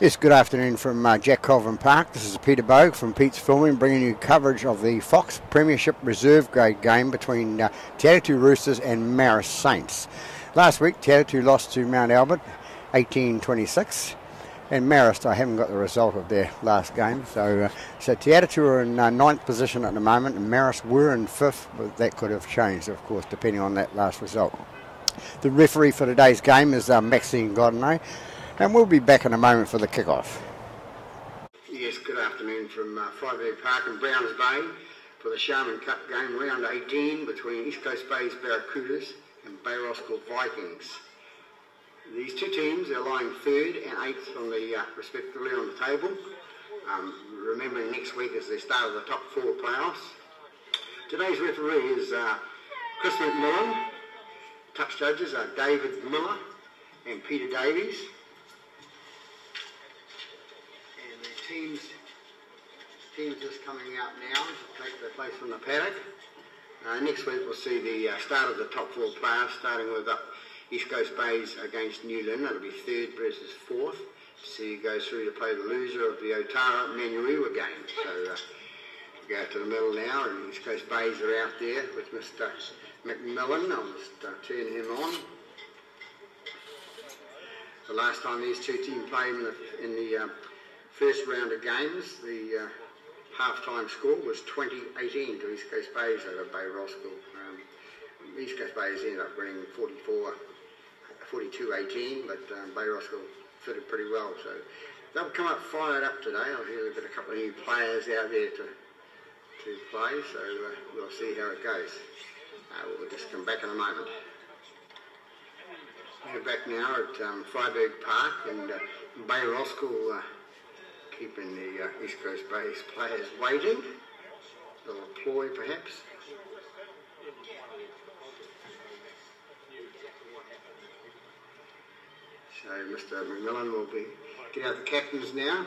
Yes, good afternoon from uh, Jack Colvin Park. This is Peter Bogue from Pete's Filming, bringing you coverage of the Fox Premiership Reserve Grade game between uh, Atatu Roosters and Marist Saints. Last week, Atatu lost to Mount Albert 18-26, and Marist, I haven't got the result of their last game. So, uh, so Te Atatu are in uh, ninth position at the moment, and Marist were in fifth, but that could have changed, of course, depending on that last result. The referee for today's game is uh, Maxine Godinay. And we'll be back in a moment for the kick-off. Yes, good afternoon from uh, Freyberg Park in Browns Bay for the Sharman Cup game, round 18 between East Coast Bay's Barracudas and Bay Roskill Vikings. These two teams are lying third and eighth on the uh, respectively on the table. Um, remembering next week is the start of the top four playoffs. Today's referee is uh, Chris McMillan. Touch judges are David Miller and Peter Davies. Teams teams just coming out now to take their place from the paddock. Uh, next week we'll see the uh, start of the top four players, starting with up East Coast Bays against Newland. That'll be third versus fourth. See who goes through to play the loser of the Otara Manurewa game. So uh, we go to the middle now, and East Coast Bays are out there with Mr. McMillan. I'll just uh, turn him on. The last time these two teams played in the, in the uh, first round of games, the uh, half-time score was 2018 to East Coast Bays over Bay Roskill. Um, East Coast Bays ended up winning 44, 42-18, but um, Bay Roskill fitted pretty well. So they'll come up fired up today. I hear they've got a couple of new players out there to to play, so uh, we'll see how it goes. Uh, we'll just come back in a moment. We're back now at um, Freyberg Park and uh, Bay Roskill keeping the uh, East Coast Bays players waiting. A little ploy perhaps. So Mr. McMillan will be get out the captains now.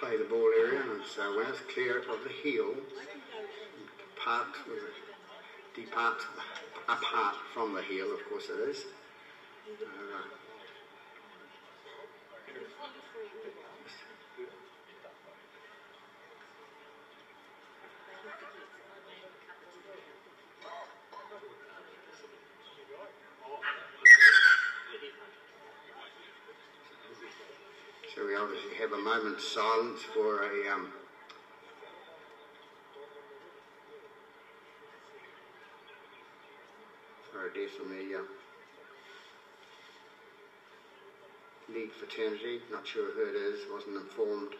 play the ball area? And uh, when it's clear of the heel, part, depart apart from the heel, of course it is. Uh, So we obviously moment's silence for a um, for a in uh, league fraternity. Not sure who it is. Wasn't informed.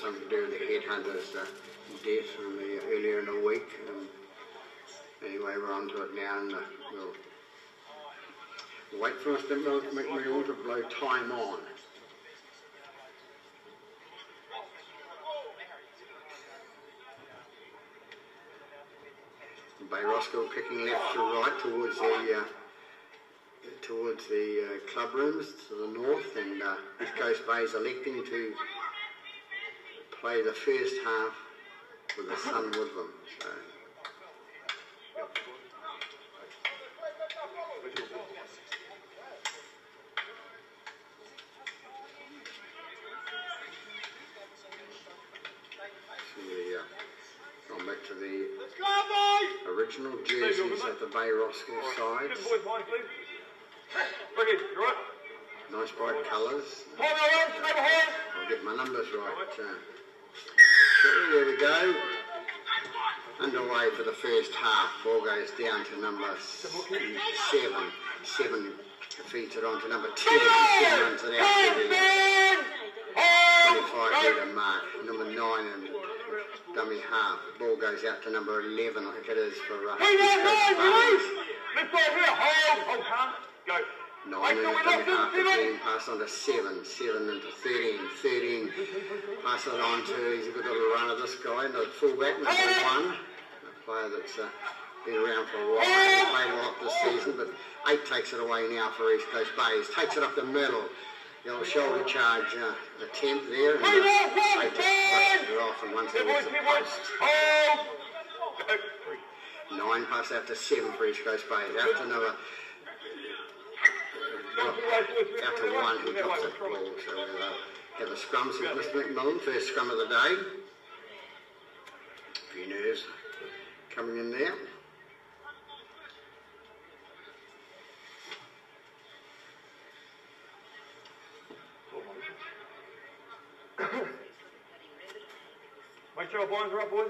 Something to do with the headhunters uh, death from earlier in the week. Um, anyway, we're on to it now and uh, we'll wait for us to make me want to blow time on. Bay Roskill kicking left to right towards the uh, towards the uh, club rooms to the north and uh, East Coast Bay is electing to play the first half with the sun with them. So. Back to the original jerseys of the Bay Roskill sides. Nice bright colours. I'll get my numbers right. Uh, so there we go. Underway for the first half. Ball goes down to number seven. Seven feeds it on to number ten. Ten runs it out to the 25 metre mark. Number nine and dummy half. Ball goes out to number 11, I think it is, for uh, East Coast Spartans. Let's go here. Hold. Hold. Go. Nine and a dummy half again, pass on to seven, seven into 13, 13, pass it on to, he's a good little runner, this guy, the fullback, number one, a player that's uh, been around for a while, hasn't played a lot this season, but eight takes it away now for East Coast Bays, takes it up the middle, the old shoulder charge uh, attempt there, and uh, eight brushes it off and once boys, the post. Hold. Go. Three. Nine pass out to seven for East Coast Bays, out to another out to one who drops that ball. So we'll uh, have a scrum since Mr. McMillan, first scrum of the day. A few nerves coming in there. Make sure our blinds are up, boys.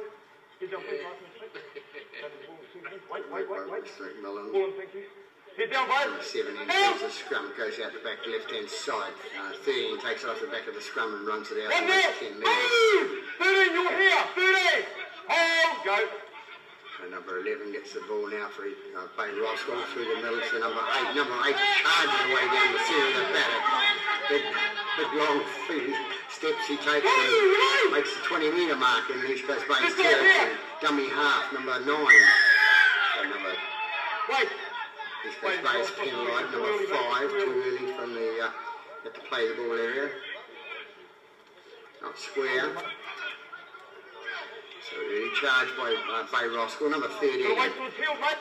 Get down, please. Nice and sweet. Wait, wait, wait, wait. Mr. McMillan. In, thank you. Head down, Number boys. seven in Down. the scrum, goes out the back left hand side. Uh, 13 takes off the back of the scrum and runs it out almost more. 10 metres. 13, you're here. 13. Hold. Go. And number 11 gets the ball now for uh, Bay Roskill through the middle to number 8. Number 8 charges away down the centre of the paddock. Big, big long feet steps he takes and makes the 20 metre mark in East Coast Bay's territory. Dummy half, number 9. Number Wait. East Coast Bay's number 5, too early from the, uh, get to play the ball area. Not square. So early charge by uh, Bay Roskill, number 13 Gotta wait till it's healed, mate.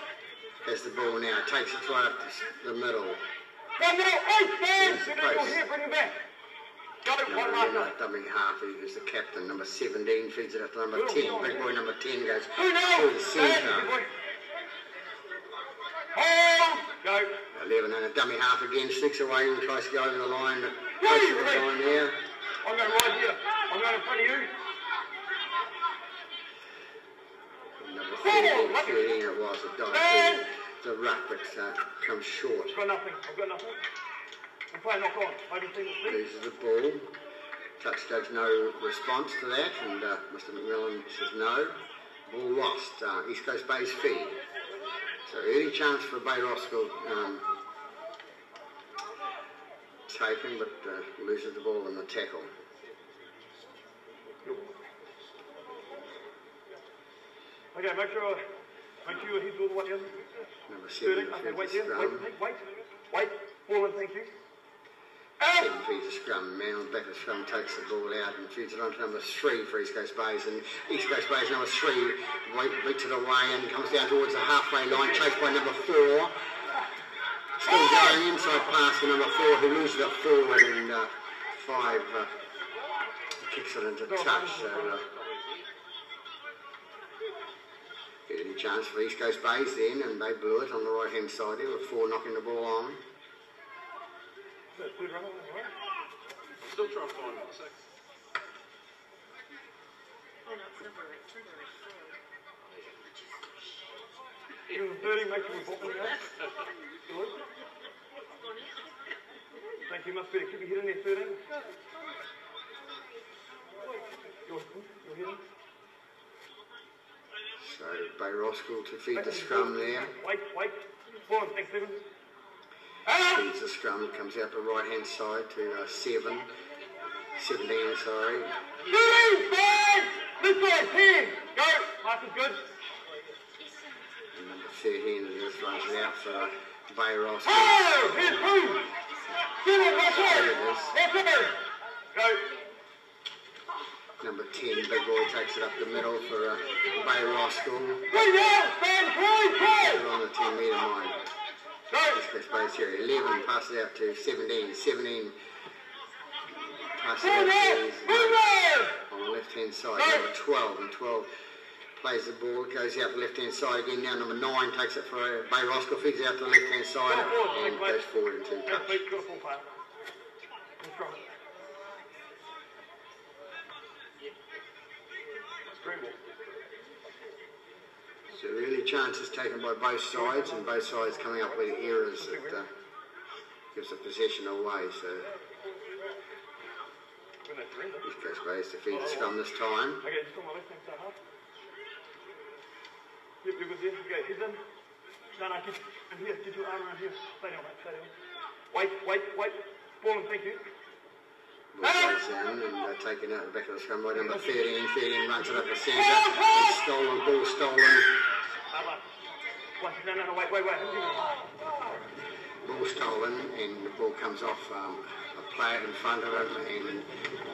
has the ball now, takes it right up to the middle. One more. Eight. Stand. Yes, 13, you're post. here. Bring him back. Go. One Number 11, marker. dummy half, he is the captain. Number 17 feeds it up to number 10. Big boy number 10 goes now. through the centre. Boy. Go. 11 and a dummy half again, sneaks away and tries to go over the line. Close to the line there. I'm going right here. I'm going in front of you. Number 13, 13 it was, it died through the ruck, but uh, comes short. I've got nothing. I've got nothing. I'm playing knock on. I haven't seen it. Loses the ball. Touch judge no response to that, and uh, Mr. McMillan says no. Ball lost. Uh, East Coast Bay's feed. So any chance for Bay Roskill um, taken, but uh, loses the ball in the tackle. Okay, make sure, make sure head's all the way down. Number 13. seven Okay, wait there. Wait, scrum. wait, wait. Wait. Ball in, thank you. Seven feeds the scrum. Man on back of scrum takes the ball out and feeds it on to number three for East Coast Bays. And East Coast Bays number three beats it away and comes down towards the halfway line, chased by number four. Still going inside pass to number four, who loses it forward and uh, five uh, kicks it into touch. So, uh, early chance for East Coast Bays then, and they blew it on the right hand side there with four knocking the ball on. Good run, all right. Still trying to find it. Six. Oh, no, it's number eight, number four. Even 30 makes me bop in there. Good. Thank you, must be. Keep your head in there, 13. Your, your head in. So Bay Roskill to feed the scrum there. Wait, wait. Ball in, thanks, Stephen. Out. The scrum, comes out the right hand side to uh, seven. 17, sorry. Two, five. This way, 10. Go. Is good. And number 13 just runs it out for Bay. Oh, here's two. There it. it is. That's it. Go. Number 10, big boy takes it up the middle for uh, Bay Roskill. Three down, stand, three, three. On the 10 metre line. East Coast here. 11 passes out to 17. 17 passes out to on. the left hand side. Number 12 and 12 plays the ball, goes out the left hand side again. Now number 9 takes it for Bay Roskill, feeds out to the left hand side and goes forward in two Left touch. So really chances taken by both sides and both sides coming up with errors that uh, gives the possession away. So. East Coast to feed the scrum this time. Yep, you're good there. Okay, he's in. No, no, get, and here, get your arm around here. Stay down, mate, stay down. Wait, wait, wait. Ball and thank you. Goes down and uh, taken out the back of the scrum by number 13. 13 runs it up the centre. And stolen, ball stolen. No, no, no, wait, wait, wait. Ball stolen and the ball comes off um, a player in front of him and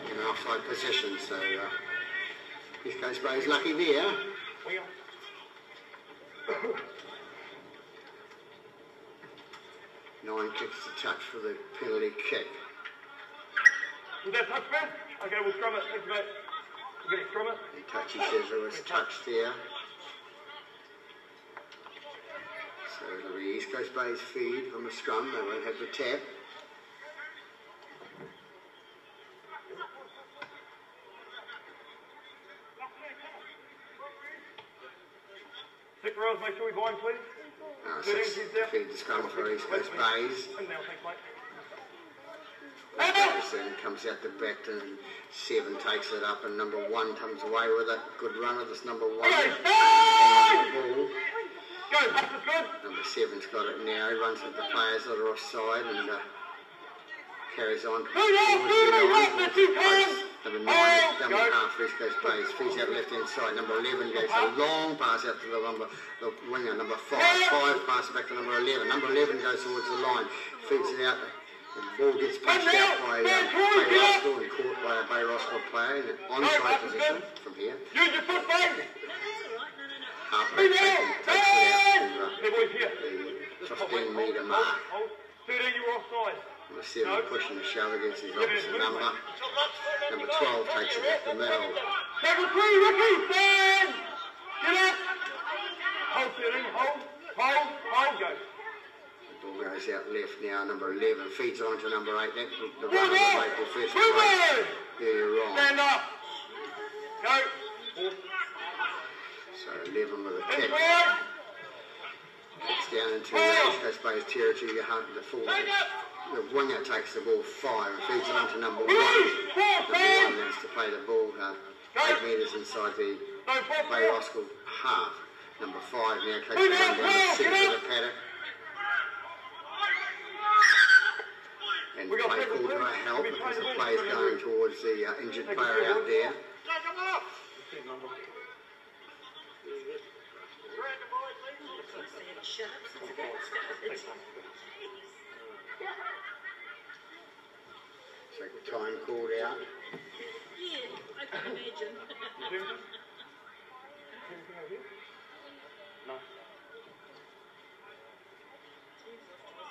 in an offside position. So uh, East Coast Bay is lucky there. Nine kicks to touch for the penalty kick. Was that touch, man? Okay, we'll scrum it. Thanks, mate. We're going to scrum it. And Touchy says it was touched there. So it'll be East Coast Bay's feed on the scrum. They won't have the tap. Rows, make sure we bind, please. Uh, six feed the scrum for East Coast Bays. And now, thanks, mate. Davison comes out the back and seven takes it up and number one comes away with it. Good runner, this number one. Okay, Hang on to the ball. Go, pass is good. Number seven's got it now. He runs at the players that are offside and uh, carries on. Who knows? Who knows? That's two times. Number nine, Oh, go. half, East Coast Bays. Feeds out left hand side. Number 11 goes a long pass out to the, number, the winger. Number five. Five pass back to number 11. Number 11 goes towards the line. Feeds it out. The ball gets punched out by Stand Bay forward, get up. Roscoe and caught by a Bay Roscoe player in an onside position from here. Use your foot, Bring it taken, out. takes it out to uh, Hey, boys, here. the Just pop, wait, 15 metre mark. hold, hold. 13, you were seven No. pushing the shove against his opposite number. Number 12 takes it off the middle. Number three, Ricky, stand. Get up. Hold, 13, hold, hold, hold, go. Ball goes out left now. Number 11 feeds on to number 8. That, the Move on. will the first Move break. on. Yeah, you're wrong. Stand up. Go. So 11 with a kick. It's down into the Coast Bay's territory. You hunt the full. The winger takes the ball five and feeds it on to number 1. Number 1 stand. has to play the ball uh, 8 metres inside the Bay four. Half. Number 5 now takes the run down the centre of the paddock. And We got play people called too. help We'll because the trying is going towards the uh, injured Take player out there. Say it, shut up since the. Second time called out. Yeah, I can imagine. Anything? Anything over here?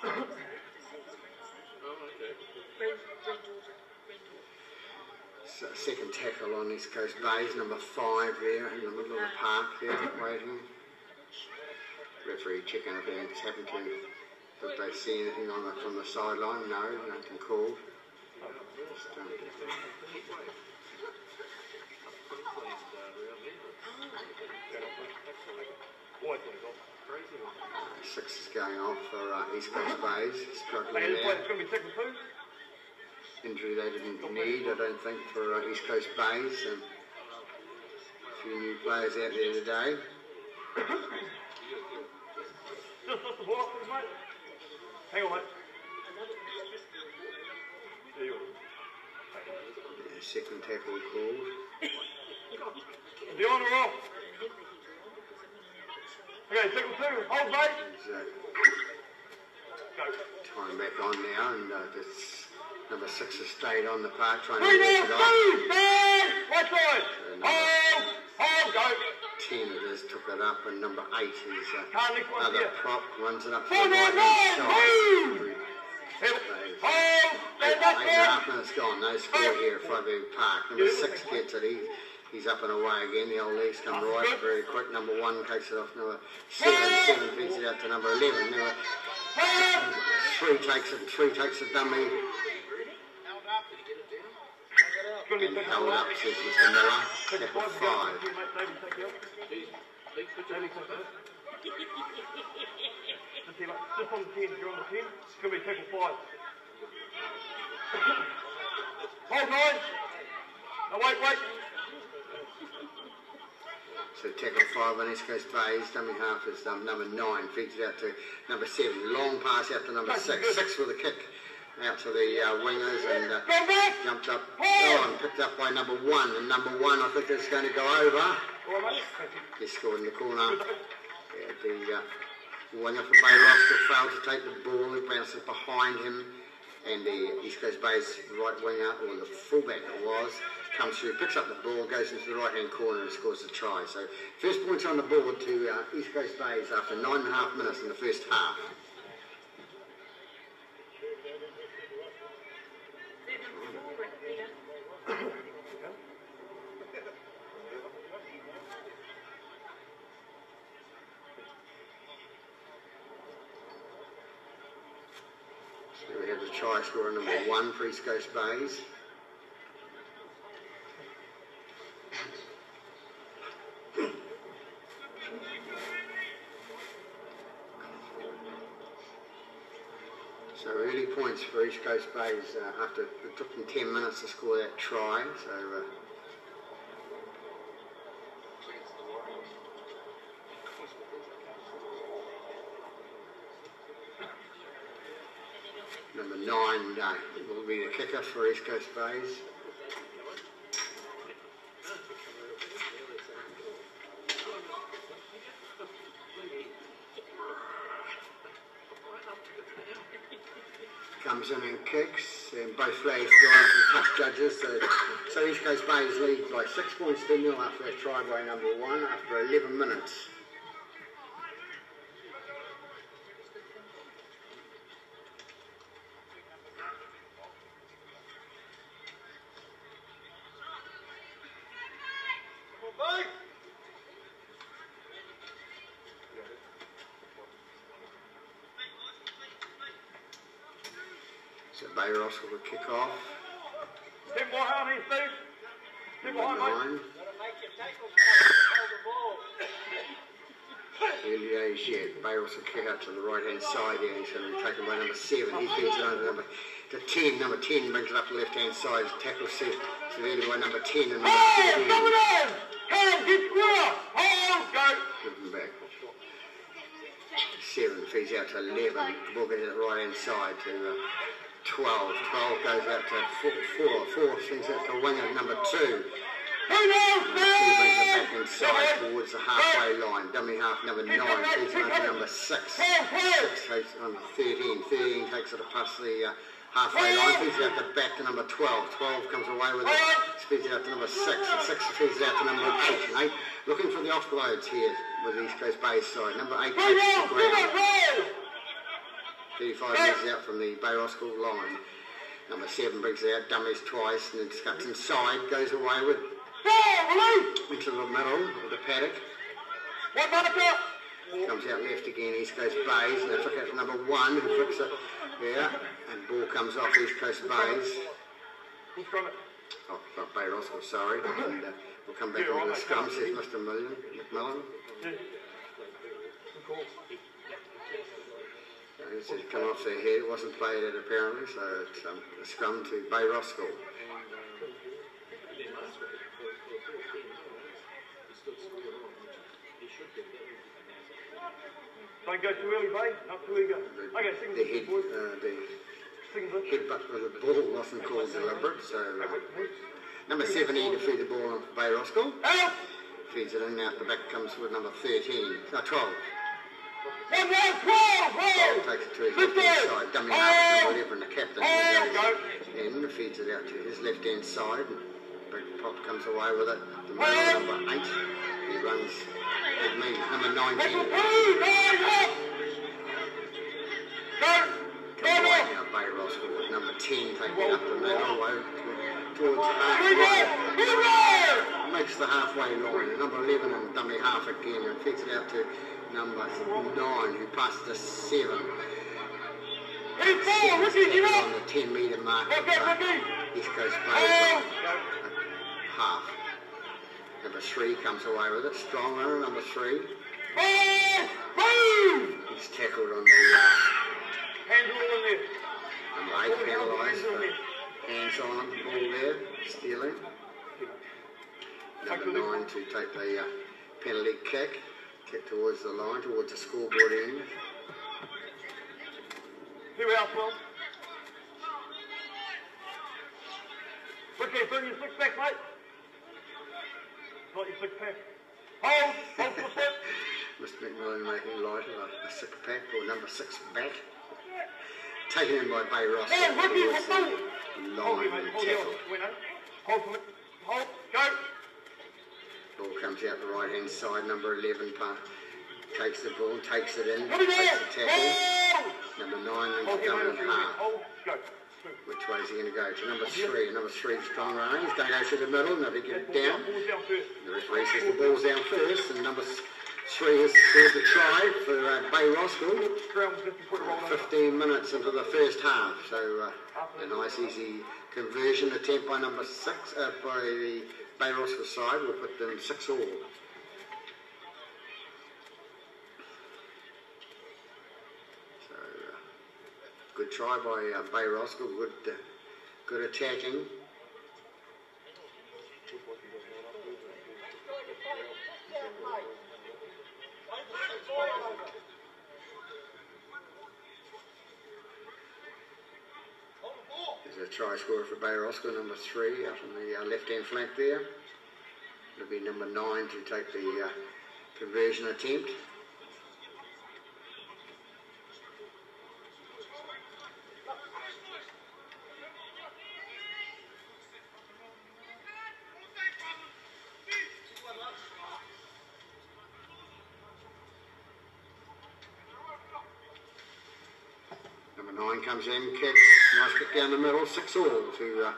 No. Red, red daughter, red daughter. So second tackle on East Coast Bays, number five there in the middle of the park there, waiting. Referee checking if anything's happened to him. Did they see anything on the, from the sideline? No, nothing called. Just, um, Always going to go. six is going off for uh, East Coast Bays, struggling Hey, this there. it's going to be second two. Injury they didn't need, I don't think, for uh, East Coast Bays. and a few new players out there today. The ball up, please, mate. Hang on, mate. There you. Yeah, second tackle called. Is he on or off? Okay, second two. Hold, mate. Time back on now, and uh, this number six has stayed on the park trying to Three it off. two, stand. Right side. So Hold. Oh, go. 10 it is, took it up, and number 8 is uh, Can't lift one other here. prop, runs it up to Four, the nine, right hand move. side. Help. Eight, Hold. eight and up, a man. half minutes gone, no score here at Freyberg Park. Number 6 gets it, he, he's up and away again, the old legs come right, very quick. Number 1 takes it off, number 7, 7 feeds it out to number 11. Number 3 takes it, 3 takes a dummy, It's going to be held up, says Mr Miller. Step of 5. David, take you. David, take that. Just see, like, just on the 10, you're on the 10. It's going to be tackle 5. Hold on. No, wait, wait. So tackle five on East Coast Bays, dummy half is um, number nine, feeds it out to number seven. Long pass out to number six. Six with a kick out to the uh, wingers and uh, jumped up oh, and picked up by number one. And number one, I think is going to go over. All right, mate. He scored in the corner. Yeah, the uh, winger for Bay Roskill failed to take the ball. It bounces behind him. And the East Coast Bay's right winger, or the fullback it was, comes through, picks up the ball, goes into the right-hand corner and scores a try. So first points on the board to uh, East Coast Bays after nine and a half minutes in the first half. So we have the try scorer number one for East Coast Bays. So early points for East Coast Bays uh, after it took them 10 minutes to score that try. So uh, number nine uh, will be the kicker for East Coast Bays. Comes in and kicks, and both flags go out from tough judges. So, so East Coast Bays lead by six points to nil after that try by number one after 11 minutes. Ross will kick off. Step behind here, Steve. Step behind, mate. Nine. Early age yet. Bay Ross will kick out to the right hand side there. He's going to be taken by number seven. He feeds it over number to 10. Number 10 brings it up the left hand side. Tackle set severely by number 10 and number Hold, 14. coming on. Hold, get square. Hold, go. Give him back. Seven feeds out to 11. The ball out the right hand side to uh, 12. 12 goes out to four. Four, four out to winger number two. Number two brings it back inside towards the halfway line. Dummy half number nine feeds it onto number six. Six takes it on 13. 13 takes it past the uh, halfway line. Feeds it out to back to number 12. 12 comes away with it. Speeds it out to number six. And six feeds it out to number eight. And eight looking for the offloads here with East Coast Bay side. Number eight takes the ground. Roll. 35 metres out from the Bay Roskill line. Number seven brings it out, dummies twice, and then cuts inside, goes away with into the middle of the paddock. One marker. Comes out left again, East Coast Bays, and they took out number one, who flicks it there, and ball comes off East Coast Bays. Who's got it? Oh, oh, Bay Roskill, sorry. And uh, we'll come back Yeah, on the scrum, mate. says Mr. Million, McMillan. Yeah. Good call. Uh, It says come off their head, it wasn't played at apparently, so it's um, a scrum to Bay Roskill. Don't go too early, babe. Not too eager. The, Okay, second the head, boys. uh, the headbutt with the ball wasn't called deliberate, so uh, number 17 to feed the ball on Bay Roskill. Feeds it in, out the back comes with number 13, no, 12. Round, twelve, Ball roll. takes it to his Fifty. left hand side. Dummy half number 11, the captain. Oh, He goes in, feeds it out to his left hand side. big prop comes away with it. The middle, number eight. He runs with me, number 19. Comes away now, Bay Roskill with number 10 taking it up the middle, away towards the halfway. Makes the halfway line. Number 11 and dummy half again and feeds it out to number 9 who passed the 7. Seven on the 10 metre mark. East Coast Bay half. Number 3 comes away with it. Strong runner, number 3. He's tackled on the uh, number 8 penalised for hands on the ball there, stealing. Number 9 to take the uh, penalty kick. Kick towards the line, towards the scoreboard end. Here we are, Phil. Okay, bring your six pack, mate. Not your six pack. Hold, hold for a step. Mr. McMillan making light of a, a six pack or number six back. Taken in by Bay Ross. Hold, rookie, hold, hold. Hold line here, mate. and Hold here. tackle. Wait, no. Hold for me. Hold. Go. Ball comes out the right hand side, number 11 pa, takes the ball, takes it in, takes the tackle. Number 9 Hold leaves here, double half. Hold. Go. Move. Which way is he going to go? To number 3. Number 3 strong runner. He's going to go to the middle, never get it down. The referee says the ball's down first, and number 3 has scored the try for uh, Bay Roskill. Ground just before the roll over. 15 minutes into the first half. So uh, a nice easy conversion attempt by number six, uh, by the Bay Roskill side will put them six all. So uh, good try by uh, Bay good, uh, good attacking. A try scorer for Bay Roskill, number three, out on the uh, left-hand flank there. It'll be number nine to take the uh, conversion attempt. Number in, kicks, nice kick down the middle, six all to uh,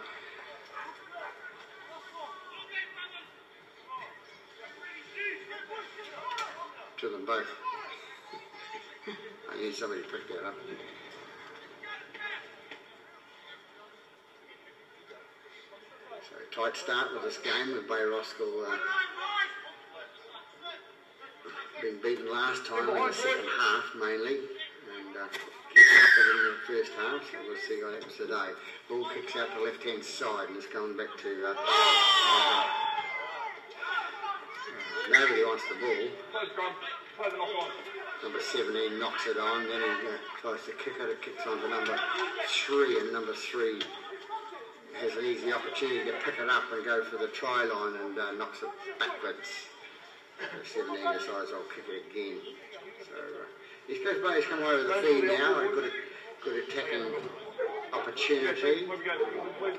to them both. I need somebody to pick that up. So tight start with this game with Bay Roskill uh, beaten last time in the second half mainly and uh, keeping up with it in the first half. So we'll see what happens today. Ball kicks out the left hand side and it's going back to. Uh, uh, nobody wants the ball. Close drum. Close it off on. Number 17 knocks it on, then he uh, tries to kick it, it kicks on to number 3, and number 3 has an easy opportunity to pick it up and go for the try line and uh, knocks it backwards. So 17 decides I'll kick it again. So Bay has come with the feed now, a good, good attacking opportunity Where we go? Please.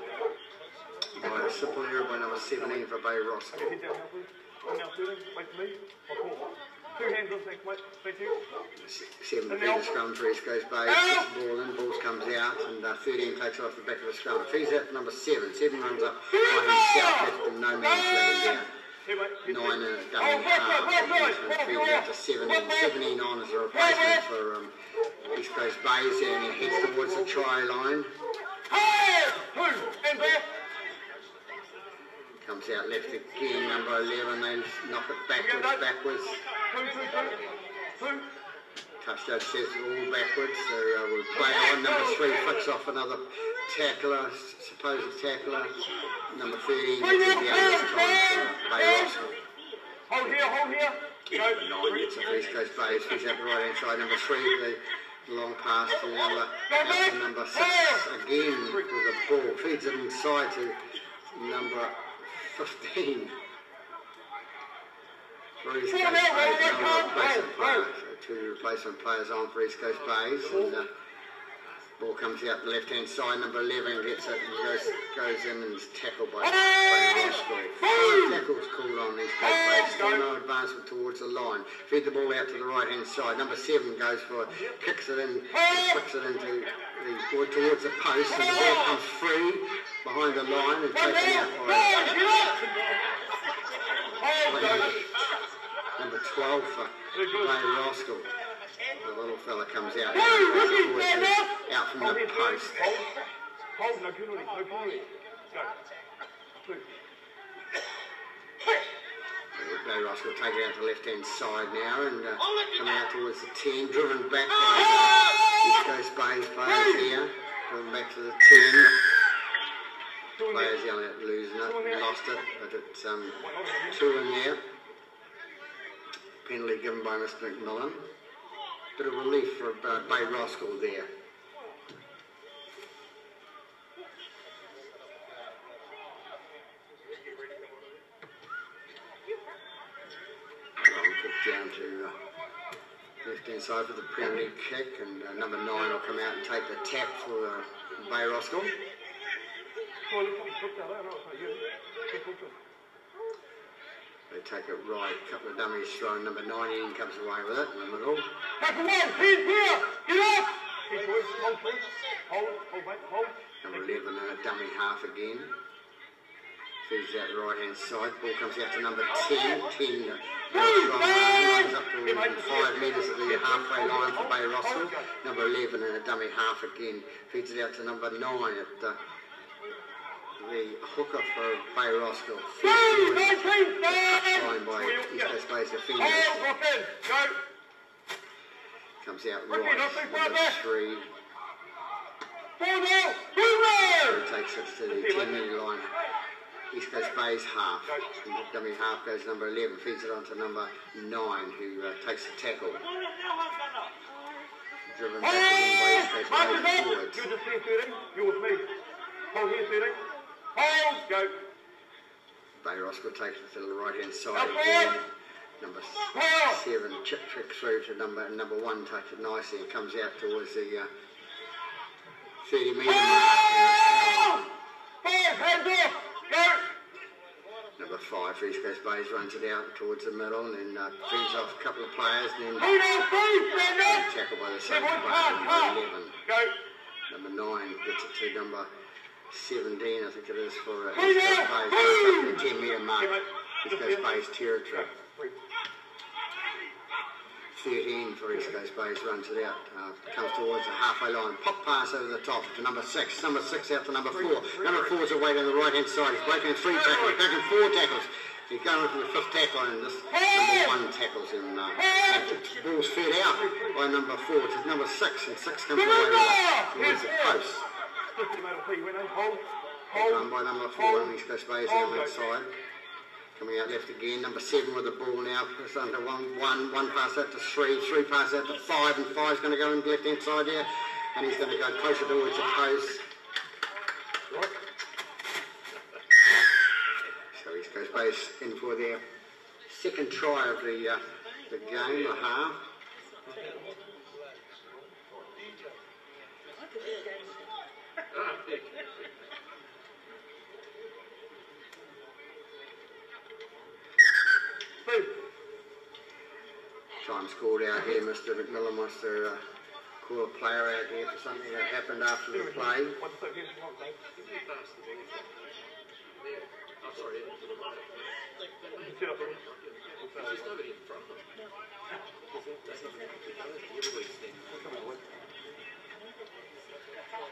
by a simple error by number 17 for Bay Roskill. Head down now, please. One now, Sterling. Wait for me. I'll call. Two hands on, mate. Thank you. Seven scrum for East Coast Bay, ball in, balls comes out, and uh, 13 takes off the back of the scrum. Feeds out to number seven. Seven runs up by himself, left in no man's land down. Here, mate. Here, Nine here. and a double and a half. And he's going to feed it out to 17. 17 on as a replacement for um, East Coast Bays, and he heads towards the try line. Comes out left again, number 11. They knock it backwards, backwards. Touchdown says all backwards, so uh, we'll play on. Number three flicks off another tackler, supposed tackler. Number 13 gets it down this time for Bay Hold here, hold here. Go. Nine it for East Coast Bay, feeds out the right hand side. Number three, the long pass to number, number six again with the ball. Feeds it inside to number 15. For East Coast replacement player. So two replacement players on for East Coast Bays. And, uh, Ball comes out the left hand side, number 11 gets it and goes, goes in and is tackled by, by Roscoe. Tackles called on these big plays. Still no advancement towards the line. Feed the ball out to the right hand side. Number 7 goes for it, kicks it in, flicks it into the, towards the post, and the ball comes free behind the line and taken out by number 12 for Bay Roskill. The little fella comes out, out from the post. Hold. Hold. No penalty. No penalty. Go. Two. Bay Roskill take it out to the left hand side now and uh, coming out towards the 10, driven back by the East Coast Bays players here. Driven back to the 10. Players yelling at losing it, lost it, but it's um, two in there. Penalty given by Mr. McMillan. Bit of relief for uh, Bay Roskill there. Down to uh, left hand side for the penalty kick, and uh, number nine will come out and take the tap for uh, Bay Roskill. Well, look, look that out. No, it's not you. Look, look, look. They take it right, couple of dummies thrown. Number 19 comes away with it in the middle. Tackle one. He's here. Get up. He's good. Hold, please. Hold. Hold, mate. Hold. Number 11 and a dummy half again. Feeds out the right hand side. Ball comes out to number 10. 10 uh, strong runs up to within 5 metres of the halfway line for Bay Roskill. Number 11 and a dummy half again. Feeds it out to number 9 at uh, the hooker for Bay Roskill. Two. Fierce Nineteen. line by East Coast Bay's defenders. Hold. Lock in. Go. Comes out right. Number 3. Four now. Two takes it to the 10 metre line. East Coast Bay's half. Dummy half goes number 11, feeds it on to number 9, who uh, takes the tackle. Driven back again by East Coast Bay forwards. You just here shooting. You with me. Hold here shooting. Hold. Go. Bay Roskill takes it to the right hand side again. Number 7, chip trick through to number number 1, takes it nicely and comes out towards the uh, 30 metre mark. Hold. Five. Hands off. Go. Number 5, East Coast Bays runs it out towards the middle and then uh, feeds off a couple of players and then. Three. Stand tackled by the same Everyone player, calm. Calm. number 11. Go. Number nine gets it to number 17, I think it is, for uh, Hey, East Coast now, Bays. hey! Up to the 10 metre mark. Hey, mate. East Coast Bays territory. Three. 13 for East Coast Bays runs it out. Uh, comes towards the halfway line. Pop pass over the top to number six. Number six out to number four. Number four is away on the right hand side. He's breaking three tackles, breaking four tackles. He's going for the fifth tackle and this number one tackles him. Uh, ball's fed out by number four, which is number six, and six comes away with it towards the post. Hold. Hold. By number four down that side. Coming out left again, number seven with the ball now. It's under one, one, one pass out to three, three pass out to five, and five's going to go in left hand side here, and he's going to go closer towards the post. So East Coast Bays in for their second try of the uh, the game, the half. Time's called out here. Mr. McMillan wants to uh, call a player out here for something that happened after the play. The.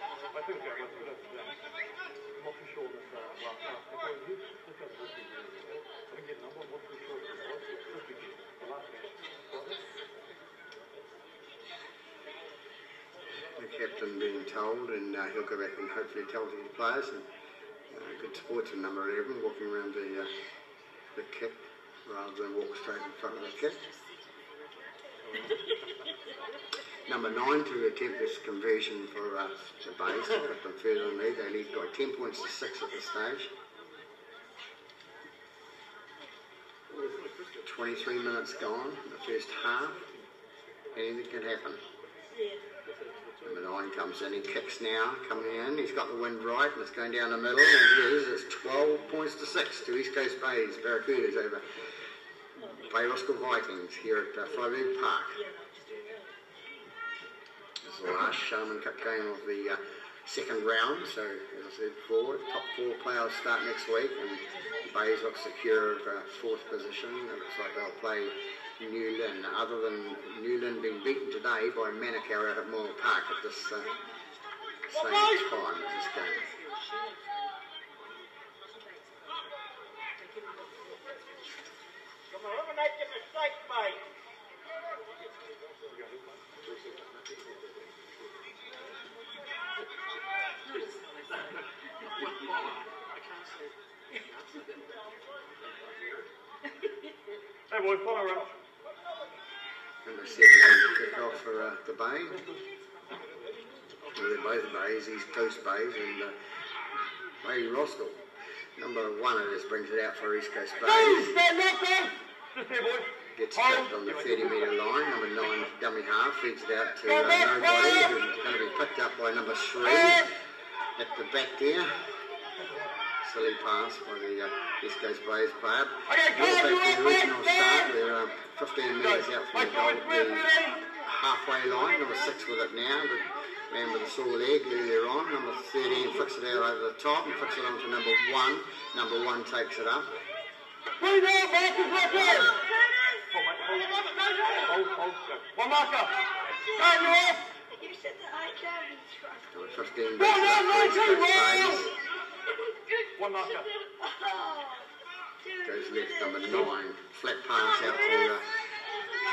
The captain being told, and uh, he'll go back and hopefully tell his players. And uh, good sportsman number 11, walking around the uh, the kick rather than walk straight in front of the kick. Number nine to attempt this conversion for uh, the base, put them further in lead. They lead by 10 points to 6 at this stage. 23 minutes gone in the first half. Anything can happen. Number nine comes in, he kicks now, coming in, he's got the wind right, and it's going down the middle, and it is, it's 12 points to 6 to East Coast Bays, Barracudas over Bay Roskill Vikings here at uh, Park. The last Sharman Cup game of the uh, second round, so as I said before, top four players start next week, and Bays look secure of uh, fourth position. It looks like they'll play Newland, other than Newland being beaten today by Manukau out at Moyle Park at this uh, same time as this game. Eliminate mistake, mate. Hey boy, follow up. Number seven on the kick off for uh, the Bay. Well, they're both Bays, East Coast Bays and uh, Bay Roskill. Number one of this brings it out for East Coast Bays. Stand up, then. Just here, boy. Gets tapped on the 30 metre line. Number nine, dummy half, feeds it out to uh, nobody. Who's going to be picked up by number three at the back there. Silly pass by the uh, East Coast Bays player. Well back to the original start. They're uh, 15 metres out from the, goal, the halfway line. Number six with it now. The man with the sore leg earlier on. Number 13 flicks it out over the top and flicks it on to number one. Number one takes it up. Bring that back to the play. Hold, hold. Hold, hold. One marker. Turn you off. You said that I can be trusted. Number 15 brings it up for East Coast Bays. One marker. Dude. Goes left, number nine. Flat pass out to uh,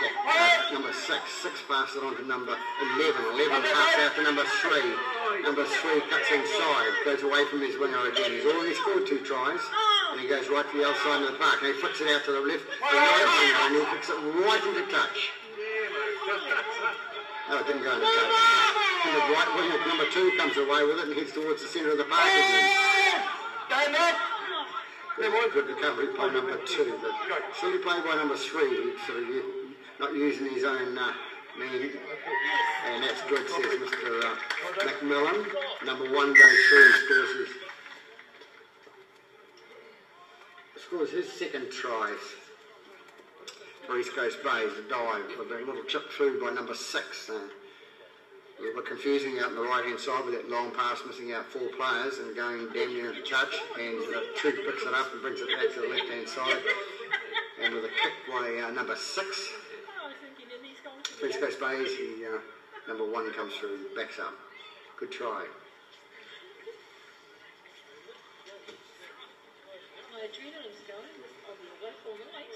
Cat, uh, number six. Six passes on to number 11. 11 pass out to number three. Number three cuts inside. Goes away from his winger again. He's already scored two tries. And he goes right to the other side of the park. And he flicks it out to the left. The right winger, and he picks it right into touch. No, it didn't go into touch. And the right winger, number two, comes away with it and heads towards the centre of the park again. Stand up. Good, good recovery by number two, but silly play by number three, so u- not using his own uh, and that's good, says Mr. Uh, McMillan. Number one goes through, scores his, scores his second try for East Coast Bays, a dive a little chip through by number six. Uh, a little bit confusing out on the right hand side with that long pass missing out four players and going damn near into touch. And uh, Troop picks it up and brings it back to the left hand side. And with a kick by uh, number six, East Coast Bays, uh, number one comes through, backs up. Good try adrenaline's going. I'll be awake all night.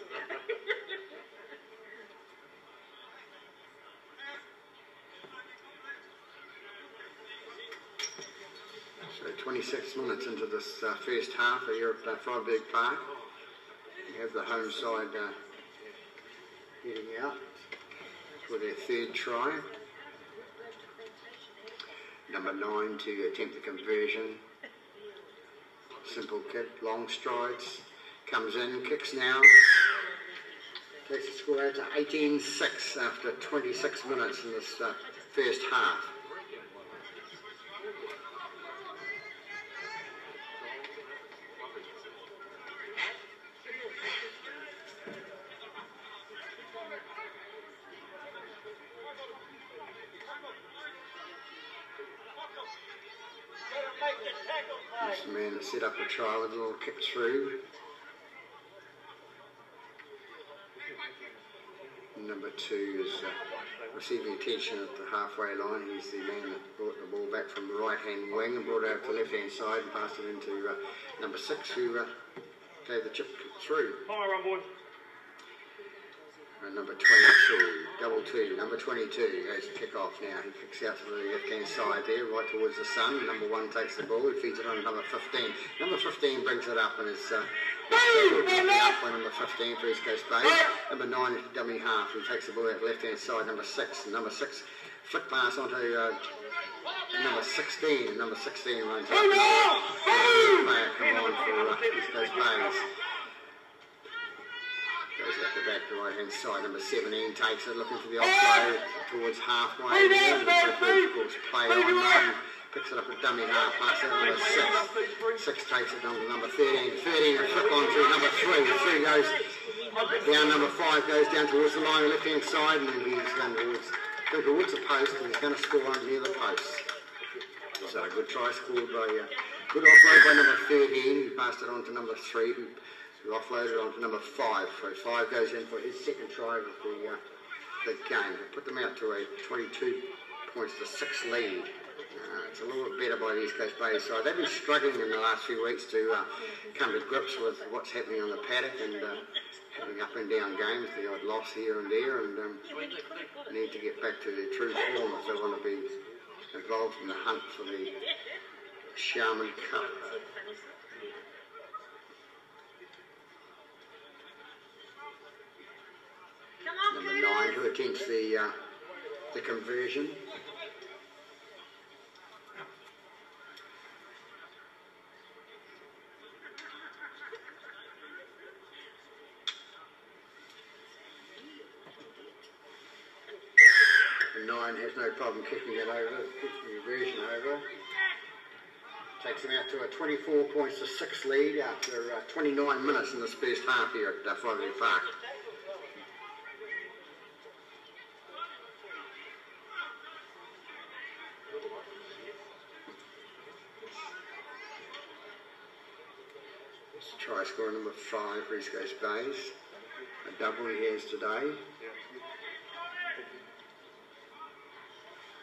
So 26 minutes into this uh, first half here at uh, Freyberg Park. We have the home side uh, heading out for their third try. Number nine to attempt the conversion. Simple kick, long strides. Comes in, kicks now. Takes the score out to 18-6 after 26 minutes in this uh, first half. A little kick through. Number two is uh, receiving attention at the halfway line. He's the man that brought the ball back from the right hand wing and brought it out to the left hand side and passed it into uh, number six, who uh, gave the chip through. Fire run, boy. Number 22, double two, number 22 goes to kick off now. He kicks out to the left hand side there, right towards the sun. Number one takes the ball, he feeds it on number 15. Number 15 brings it up and is uh, up by number 15 for East Coast Bay. Number nine is dummy half, who takes the ball out left hand side. Number six, number six flick pass onto uh, number 16. Number 16 runs up. Player come on for uh, East Coast Bays. Goes out the back to right hand side. Number 17 takes it, looking for the offload towards halfway. There, the referee, of course, play on nine. Picks it up a dummy half, pass it number six. Six takes it down to number 13. 13 a flick on to number three. Three goes down, number five goes down towards the line, the left hand side, and then he's going towards, go towards the post, and he's going to score on near the post. So a good try scored by, uh, good offload by number 13. He passed it on to number three, offloaded on to number five. So five goes in for his second try of the, uh, the game. Put them out to a 22 points to six lead. Uh, it's a little bit better by the East Coast Bay side. They've been struggling in the last few weeks to uh, come to grips with what's happening on the paddock and uh, having up and down games, the odd loss here and there, and um, need to get back to their true form if they want to be involved in the hunt for the Sharman Cup. Come on, Number nine, who attempts the uh, the conversion. Nine has no problem kicking it over, kicks the conversion over. Takes them out to a 24 points to 6 lead after uh, 29 minutes in this first half here at uh, Five Park. Try score number five for East Coast Bays. A double he has today.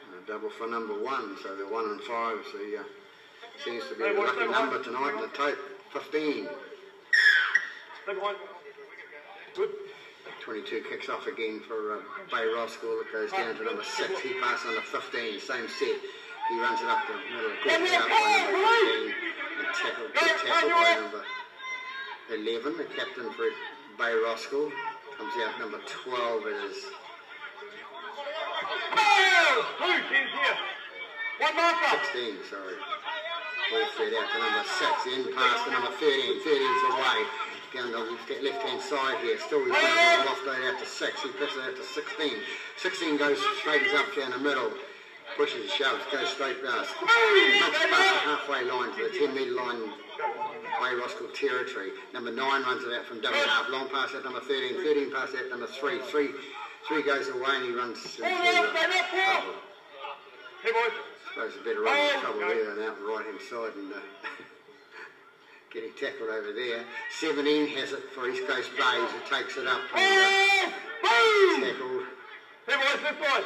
And a double for number one, so the one and five the, uh, seems to be the lucky number tonight in the tote. 15. Good. 22 kicks off again for uh, Bay Roskill that goes down to number 6. He passes on under 15, same set. He runs it up the middle, by number 15 and tackle by number 11, the captain for Bay Roskill. Comes out number 12 is Oh! Two teams here. One marker. 16, sorry. Ball fed out to number 6, in past to number 13. 13's away. Down the left hand side here. Still he's going to loft out to 6. He pushes it out to 16. 16 goes, straightens up down the middle. Pushes, shoves, goes straight past. Knocks past the halfway line to the 10 metre line. Bay Roskill territory. Number 9 runs it out from double half. Long pass at number 13. 13 pass out number 3. 3, three goes away and he runs into uh, trouble. Hey, boys. Suppose a better run in trouble there than out the right hand side and uh, getting tackled over there. 17 has it for East Coast Bays who takes it up and uh, tackled Hey, boys, this side.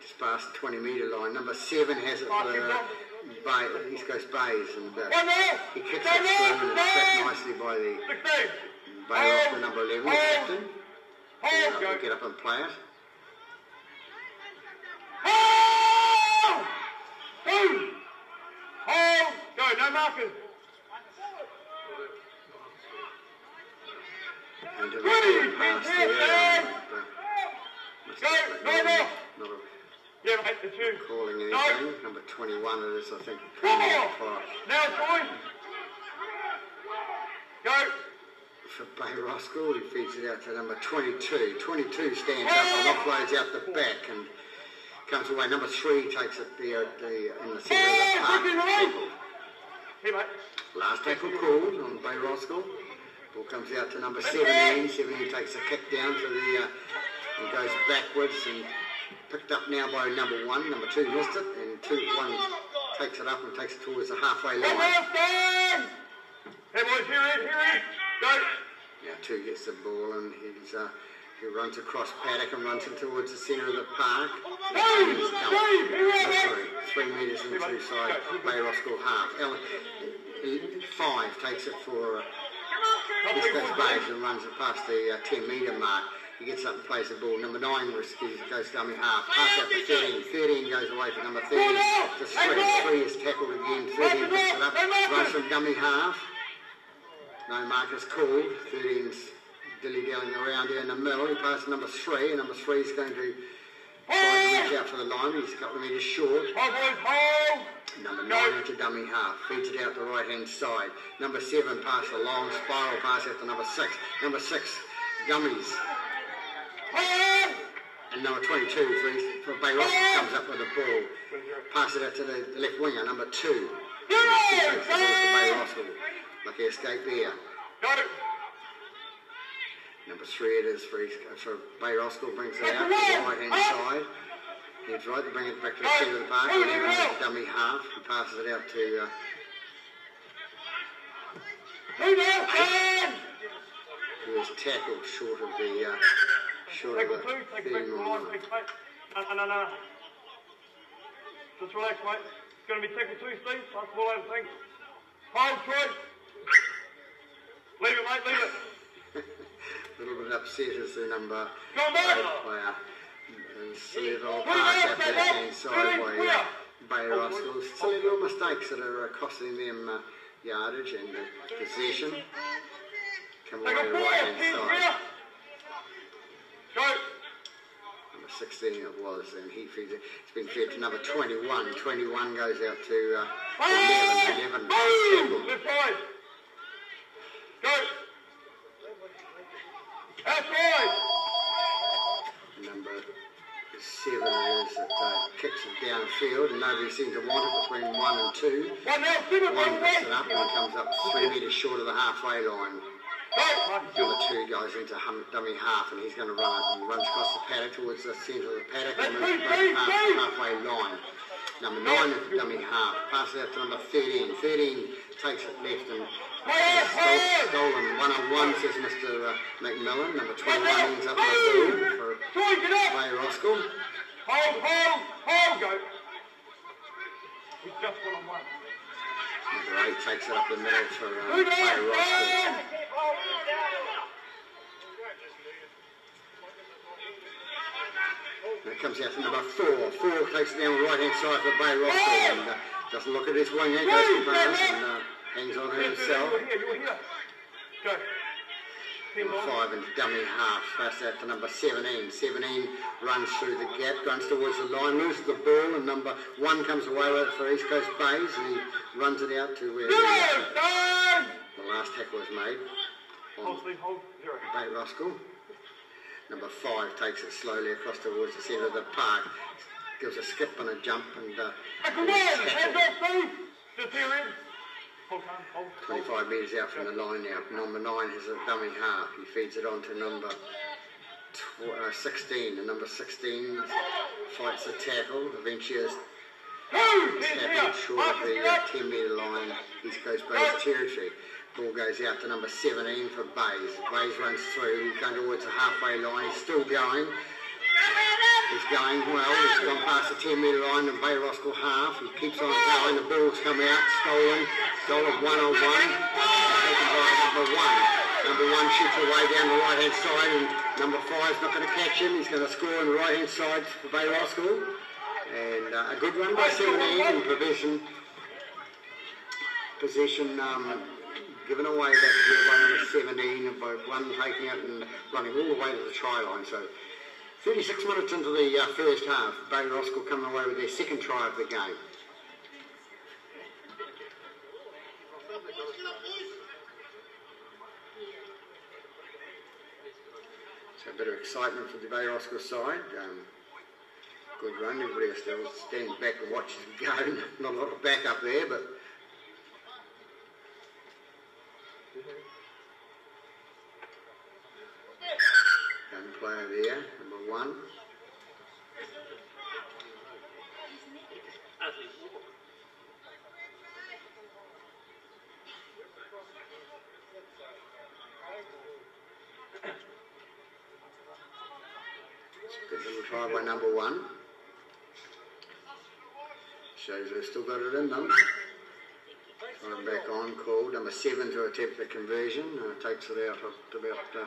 just past 20 metre line. Number 7 has it for uh, Bay, East Coast Bays and uh, he kicks it through and it's trapped nicely by the 16. Bay off the number 11, the captain. Uh, Go. will get up and play it. Hold. Two. Hold. Go. No markers. And to the Three. forward pass there. and, uh, Go. have No Yeah, mate. It's you. calling No. anything. Number 21 it is, I think. Come on. Now it's. Go. for Bay Roskill, he feeds it out to number 22. 22 stands up and offloads out the back and comes away. Number 3 takes it there at the, in the centre of the park. Hey, mate. Last tackle called on Bay Roskill. Ball comes out to number 17. 17 takes a kick down to the, uh, and goes backwards and picked up now by number 1. Number 2 missed it and 2 1 takes it up and takes it towards the halfway line. more stand. Hey, boys. Here it. Here it. Go. Now two gets the ball and he's uh, he runs across paddock and runs in towards the centre of the park. Dave. He's down- Dave. Here no, it is. sorry, three metres into side Bay Roskill half. El- five takes it for uh, East Coast Bays and runs it past the uh, 10 metre mark. He gets up and plays the ball. Number nine rescues, goes dummy half. Pass out to 13. 13 goes away to number 30. To three. Three is tackled again. 13 picks it up. Runs from dummy half. No markers called. 13's dilly-dallying around here in the middle. He passes number three, and number three is going to try to reach out for the line. He's a couple of metres short. Hold, boys. Hold. Number nine into dummy half. Feeds it out the right-hand side. Number seven pass a long spiral pass out to number six. Number six, dummies. And number 22 for, for Bay Roskill comes up with the ball. passes it out to the left winger, number two. He takes the ball for Bay Roskill. Lucky escape there. Number three it is for, for Bay Roskill, brings it out to the right hand side. He's right to bring it back to the centre of the park. A dummy half. He passes it out to uh, who was tackled short of the uh, short Take the two. Take to the line, please, mate. No, no, no. Just relax, mate. It's going to be tackle two, Steve. The ball over, thanks. Hold, Troy. Leave it, mate. Leave it. A little bit upset as the number Go on, player. And pass out the left hand side by uh, Bay Roskill. Silly little mistakes that are uh, costing them uh, yardage and uh, possession. Come Take away a to the four. right hand side. 16 it was, and he feeds it. It's been fed to number 21. 21 goes out to uh, 11. 11 Boom. Left side. Go. Outside. Number 7 is that uh, kicks it downfield, and nobody seems to want it between 1 and 2. One now. Seven. One One picks it up and it comes up 3 metres short of the halfway line. Go. Number 2 goes into hum, dummy half, and he's going to run it, and runs across the paddock towards the centre of the paddock and runs past the halfway line. Number 9 is the dummy half, passes out to number 13. 13 takes it left and. Play Stolen one on one, says Mr. Uh, McMillan. Number 21 ends up with a for get Roskill. Hold, hold, hold, go. He's just one on one. 8 takes it up the middle for uh, Two Bay down, Roskill. stand. And it comes out to number 4. 4 takes it down the right hand side for Bay Roskill and uh, doesn't look at his wing, goes to pass and uh, hangs on to himself. You're here, you're here. Go. Five into dummy half. Pass out to number 17. 17 runs through the gap, runs towards the line, loses the ball, and number one comes away with it for East Coast Bays, and he runs it out to where the, uh, the last tackle was made Hold, Steve, hold. Bay Roskill. Number five takes it slowly across towards the centre of the park, gives a skip and a jump, and uh, 25 metres out from the line now. Number 9 has a dummy half. He feeds it on to number uh, 16. And number 16 fights the tackle. Eventually is. Ten short of the uh, 10 metre line, East Coast Bays territory. Ball goes out to number 17 for Bays. Bays runs through. Going towards the halfway line. He's still going. He's going well. He's gone past the 10 metre line and Bay Roskill half. He keeps on going. The ball's come out. Stolen. One on one. Taken by number one. Number one shoots away down the right hand side and number five's not going to catch him. He's going to score on the right hand side for Bay Roskill. And uh, a good run by 17 in possession. Possession um, given away back here by number 17 and by one taking it and running all the way to the try line. So 36 minutes into the uh, first half, Bay Roskill coming away with their second try of the game. So a bit of excitement for the Bay Roskill side. Um, good run. Everybody is still standing back and watching it go. Not a lot of backup there, but young player there, number one. Good little try by number one. Shows they've still got it in them. Trying back on, called. Number seven to attempt the conversion. Uh, takes it out to about uh,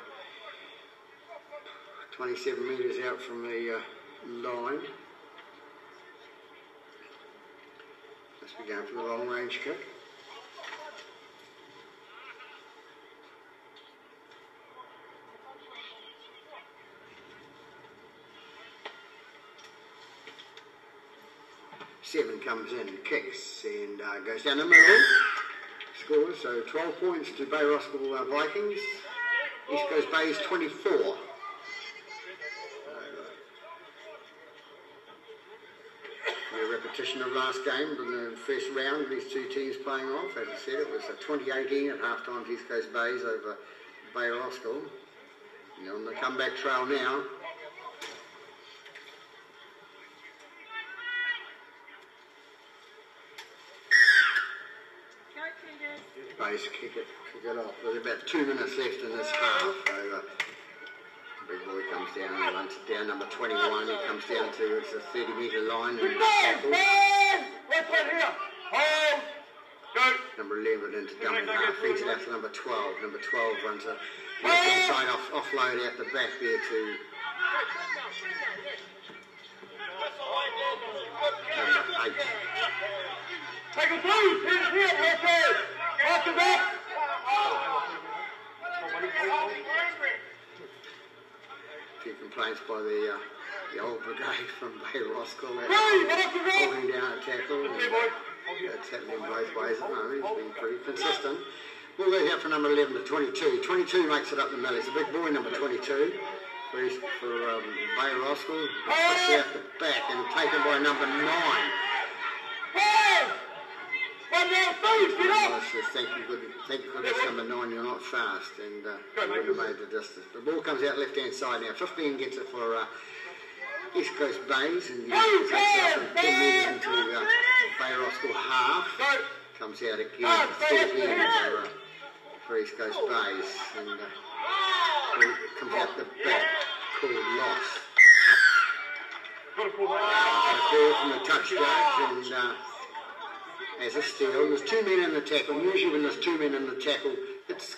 27 metres out from the uh, line. Must be going for the long range kick. Seven comes in, kicks, and uh, goes down the middle. Scores, so 12 points to Bay Roskill uh, Vikings. East Coast Bay is 24. Uh, a repetition of last game from the first round, these two teams playing off. As I said, it was a 2018 at half-time East Coast Bays over Bay Roskill. You on the comeback trail now. Cougars. Kick it, kick it off. There's about two minutes left in this half. So, uh, big boy comes down and runs down. Number 21, he comes down to it's a 30 metre line and tackles. Let's right here. Hold. Go. Number 11 into dummy half, feeds it out to number 12. Number 12 runs a left hand side off, offload out the back there to number 8. Take a two. Here's here. Let's go. Off the back. A few complaints by the, uh, the old brigade from Bay Roskill. Hey, They're off the back. holding down a tackle. And. It's happening both ways at the moment. He's been pretty consistent. We'll go out for number 11 to 22. 22 makes it up the middle. He's a big boy, number 22. For, for um, Bay. Puts it out the back and taken by number 9. Hold. One down. Steve. Get I said, thank you, good, thank you goodness, number nine, you're not fast, and uh, you mate, wouldn't go. have made the distance. The ball comes out left hand side now. 15 gets it for uh, East Coast Bays, and he Go, takes it up go, and 10 metres into uh, Bay Roskill half. Comes out again, Go, go, 13 for, uh, for East Coast Bays, and uh, comes out the back, called loss. Got to pull that. A ball from the touch judge and uh, as a steal. There's two men in the tackle. And Usually when there's two men in the tackle, it's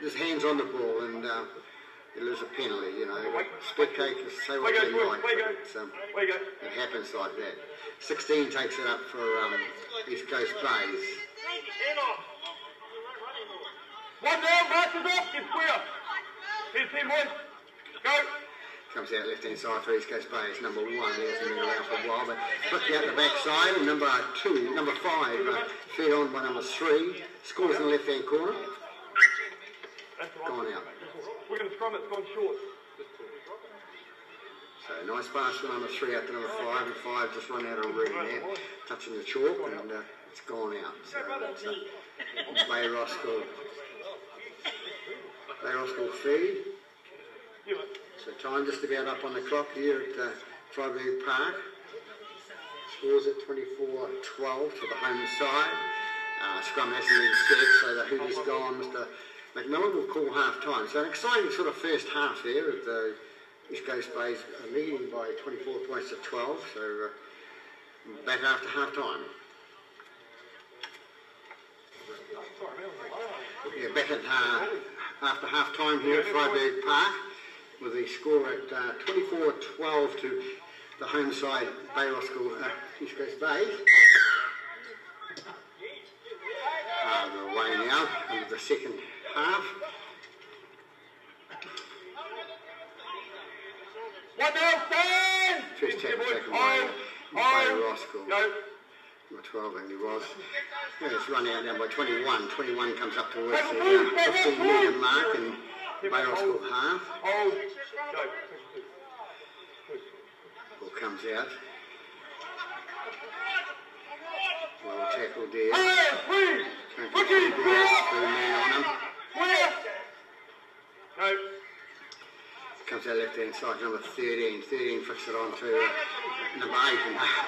there's hands on the ball and uh, you lose a penalty. You know, spectators say what they like, but it's, um, it happens like that. 16 takes it up for um, East Coast Bays. One down. Marches up. Get square. Here's ten boys. Go. Comes out left hand side for East Coast Bays. Number one, he hasn't been around for a while, but flicked out the back side. Number two, number five, uh, fed on by number three. Scores in the left hand corner. That's all right. Gone out. We're going to scrum. It's gone short. So nice pass from number three out to number five, and five just run out of room there, touching the chalk, and uh, it's gone out. So that's uh, Bay Roskill. Bay feed. So time just about up on the clock here at uh, Freyberg Park. Scores at 24-12 for the home side. Uh, scrum hasn't been set, so the hoot is gone. Mr. McMillan will call half time. So an exciting sort of first half there with the East Coast Bays uh, leading by 24 points to 12. So uh, back after half time. Yeah, back at uh, after half time here at Freyberg Park with the score at uh, 24-12 to the home side Bay Roskill uh, East Coast Bay. Uh, away now into the second half. One down. Stand. First tackle taken by uh, Bay. Roskill. Go. Number 12, I think he was. Yeah, it's run out now by 21. 21 comes up towards the uh, 15 metre mark and Half. Hold. Go. Ball comes out. Well tackled there. Hey, please. Can't Look get at too him. big out, three man on him. Where? Go. Comes out left hand side, number 13. 13 flicks it on to uh, number 8.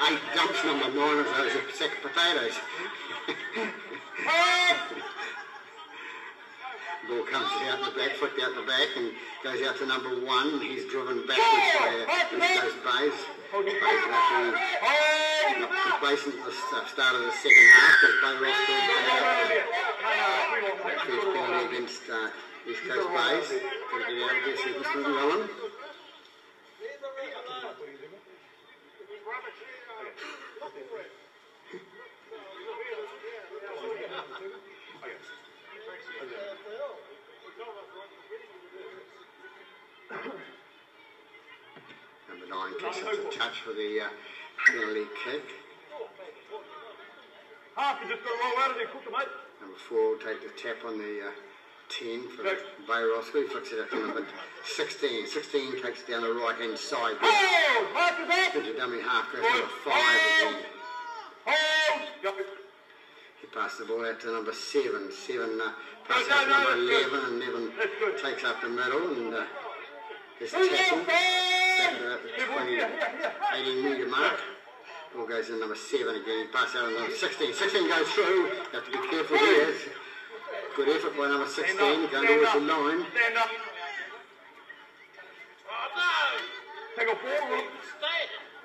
And 8 dumps number 9 as a sack of potatoes. Hold. Ball comes out the back, flicked out the back, and goes out to number 1. He's driven backwards by uh, East Bays. Bays are actually Hold. not complacent at the s- start of the second half, but Bay Roskill that first penalty against uh, East Coast Bays. Got to get out of this, Mr. McMillan. Number 9 kicks it to touch for the uh, penalty kick. Half, you just got to roll out of there, cook mate. Number four will take the tap on the uh, 10 for Bay Roskill. He flicks it up to number 16. 16 takes it down the right hand side there. Hold. Marches up. Into dummy half, goes number five again. Pass the ball out to number seven. Seven uh, passes No, to no, number no, that's good. 11, and 11 takes up the middle and uh, is tackled. There? Back at the Here, boy, 20, here, here, here. 18 metre mark. Ball goes in number seven again. Pass out to number 16. 16 goes through. Have to be careful here. Good effort by number 16. Stand up, Going towards up. the line. Stand up. Take a forward.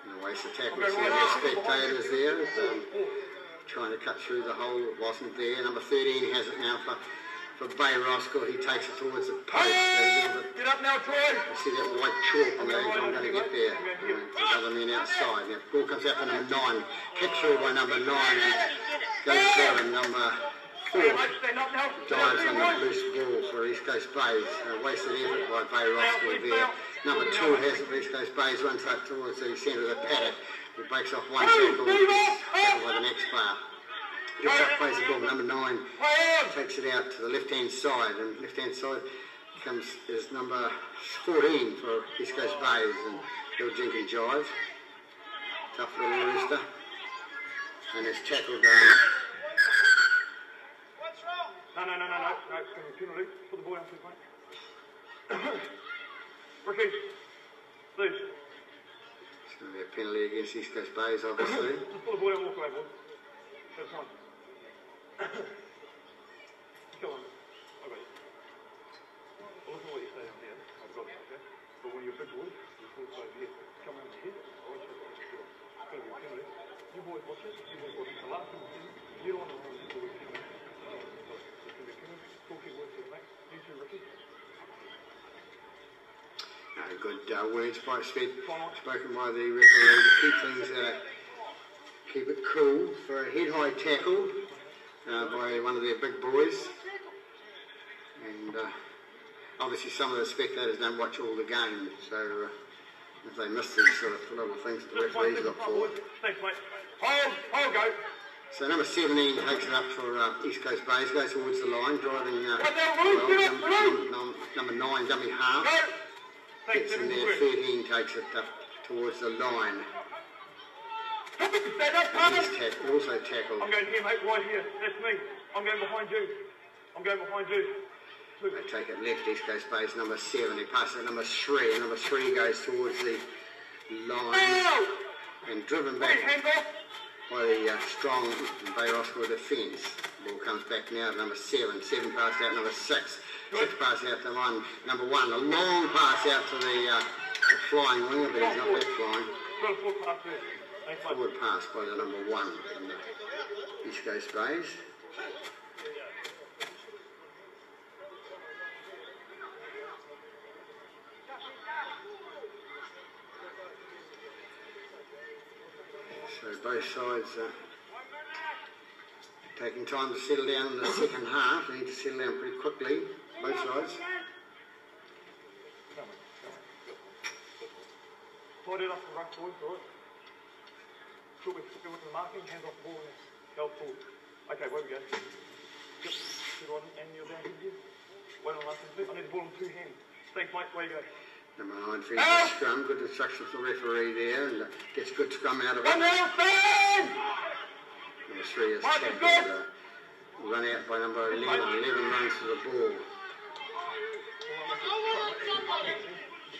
And a waste of tackle. So the spectators there. Um, trying to cut through the hole. It wasn't there. Number 13 has it now for, for Bay Roskill. He takes it towards the post. There's a little bit Get up now, Troy. I see that white chalk and they're going to get there. There's other men outside. Now, ball comes out to number nine. Kick through by number nine. And goes down number four. Hey, mate, stand up now. Dives on the loose ball for East Coast Bays. A wasted effort by Bay Roskill there. Number two has it for East Coast Bays. Runs up towards the centre of the paddock. He breaks off one tackle. Tackled by the next player. Gets up, plays the ball. Number nine takes it out to the left-hand side, and left-hand side comes is number 14 for East Coast Bays and Bill Jenkins Jive. Tough little rooster. And it's tackled um, No, no, no, no, no. No, to be penalty. Put the ball down, please, mate. Ricky, please. it's going to be a penalty against East Coast Bays, obviously. Just put the ball down and walk away, boy. That's fine. Come on. Listen to what you say down here. I've got it, okay? But when you're a big boy, you pull it over here. Come on in here. I want you to watch it. It's going to be a. You boys watch it. You boys watch it. The last thing see, you don't want to this ball with penalty. So, it's going to be a penalty. Talk your words to the mate. You too, Ricky. No, good uh, words by Sped, spoken by the referee to keep things, uh, keep it cool for a head-high tackle uh, by one of their big boys. And uh, obviously some of the spectators don't watch all the game, so uh, if they miss these sort of little things that the referees look for. Thanks, mate. Hold, hold, go. So number 17 takes it up for uh, East Coast Bays, goes towards the line, driving uh, Right there, Ruth, well, get up, num- num- number 9, dummy half. Gets in there, 13 takes it up towards the line. Stand up, And Carter. he's tack- also tackled. I'm going here, mate, right here. That's me. I'm going behind you. I'm going behind you. Look, They take it left, East Coast Bays, number seven. They pass it number three, and number three goes towards the line and driven back by the uh, strong Bay Roskill defence. Ball comes back now to number seven. Seven pass out number six. Six pass out to one. Number one. A long pass out to the, uh, the flying winger, but he's not that flying. Got a foot past there. Forward pass by the number one from the East Coast Bays. So both sides are taking time to settle down in the second half. They need to settle down pretty quickly, both sides. Slide it off the ruck, boys, all right? Shoot with, shoot with the marking, hands off the ball and. Okay, where we go? Yep, sit on and you're down here. Wait on one I need the ball in two hands. Thanks, mate, where you go? Number nine feeds the scrum. Good instruction from the referee there and uh, gets good scrum out of it. One! Number three is tackled. Uh, run out by number 11. 11 runs to the ball.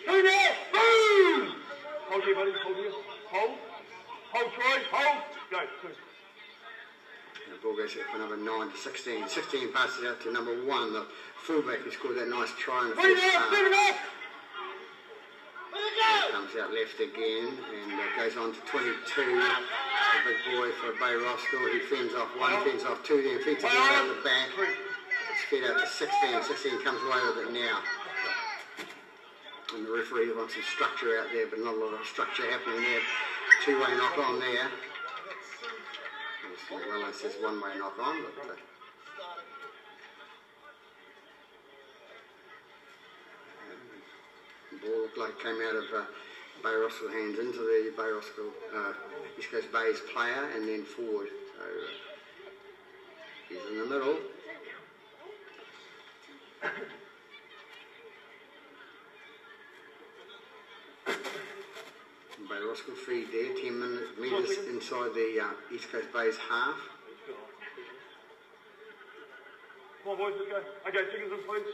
Two there, boom! Hold here, buddy, hold here. Hold. Hold, Troy, hold. Go. And the ball goes out for number 9 to 16. 16 passes out to number 1, the fullback who scored that nice try in the first half. there. Comes out left again and uh, goes on to 22. The big boy for Bay Roskill. He fends off one, fends off two, then feeds it out the back. It's fed out to 16. 16 comes away with it now. And the referee wants some structure out there, but not a lot of structure happening there. Two-way knock on there. Well, it says one-way knock on, but. Uh, ball looked like came out of uh, Bay hands into the Bay Roskill uh, East Coast Bays player and then forward. So uh, he's in the middle. Feed there, 10 minutes, metres inside the uh, East Coast Bays half. Come on, boys, let's go. Okay, chickens in, please.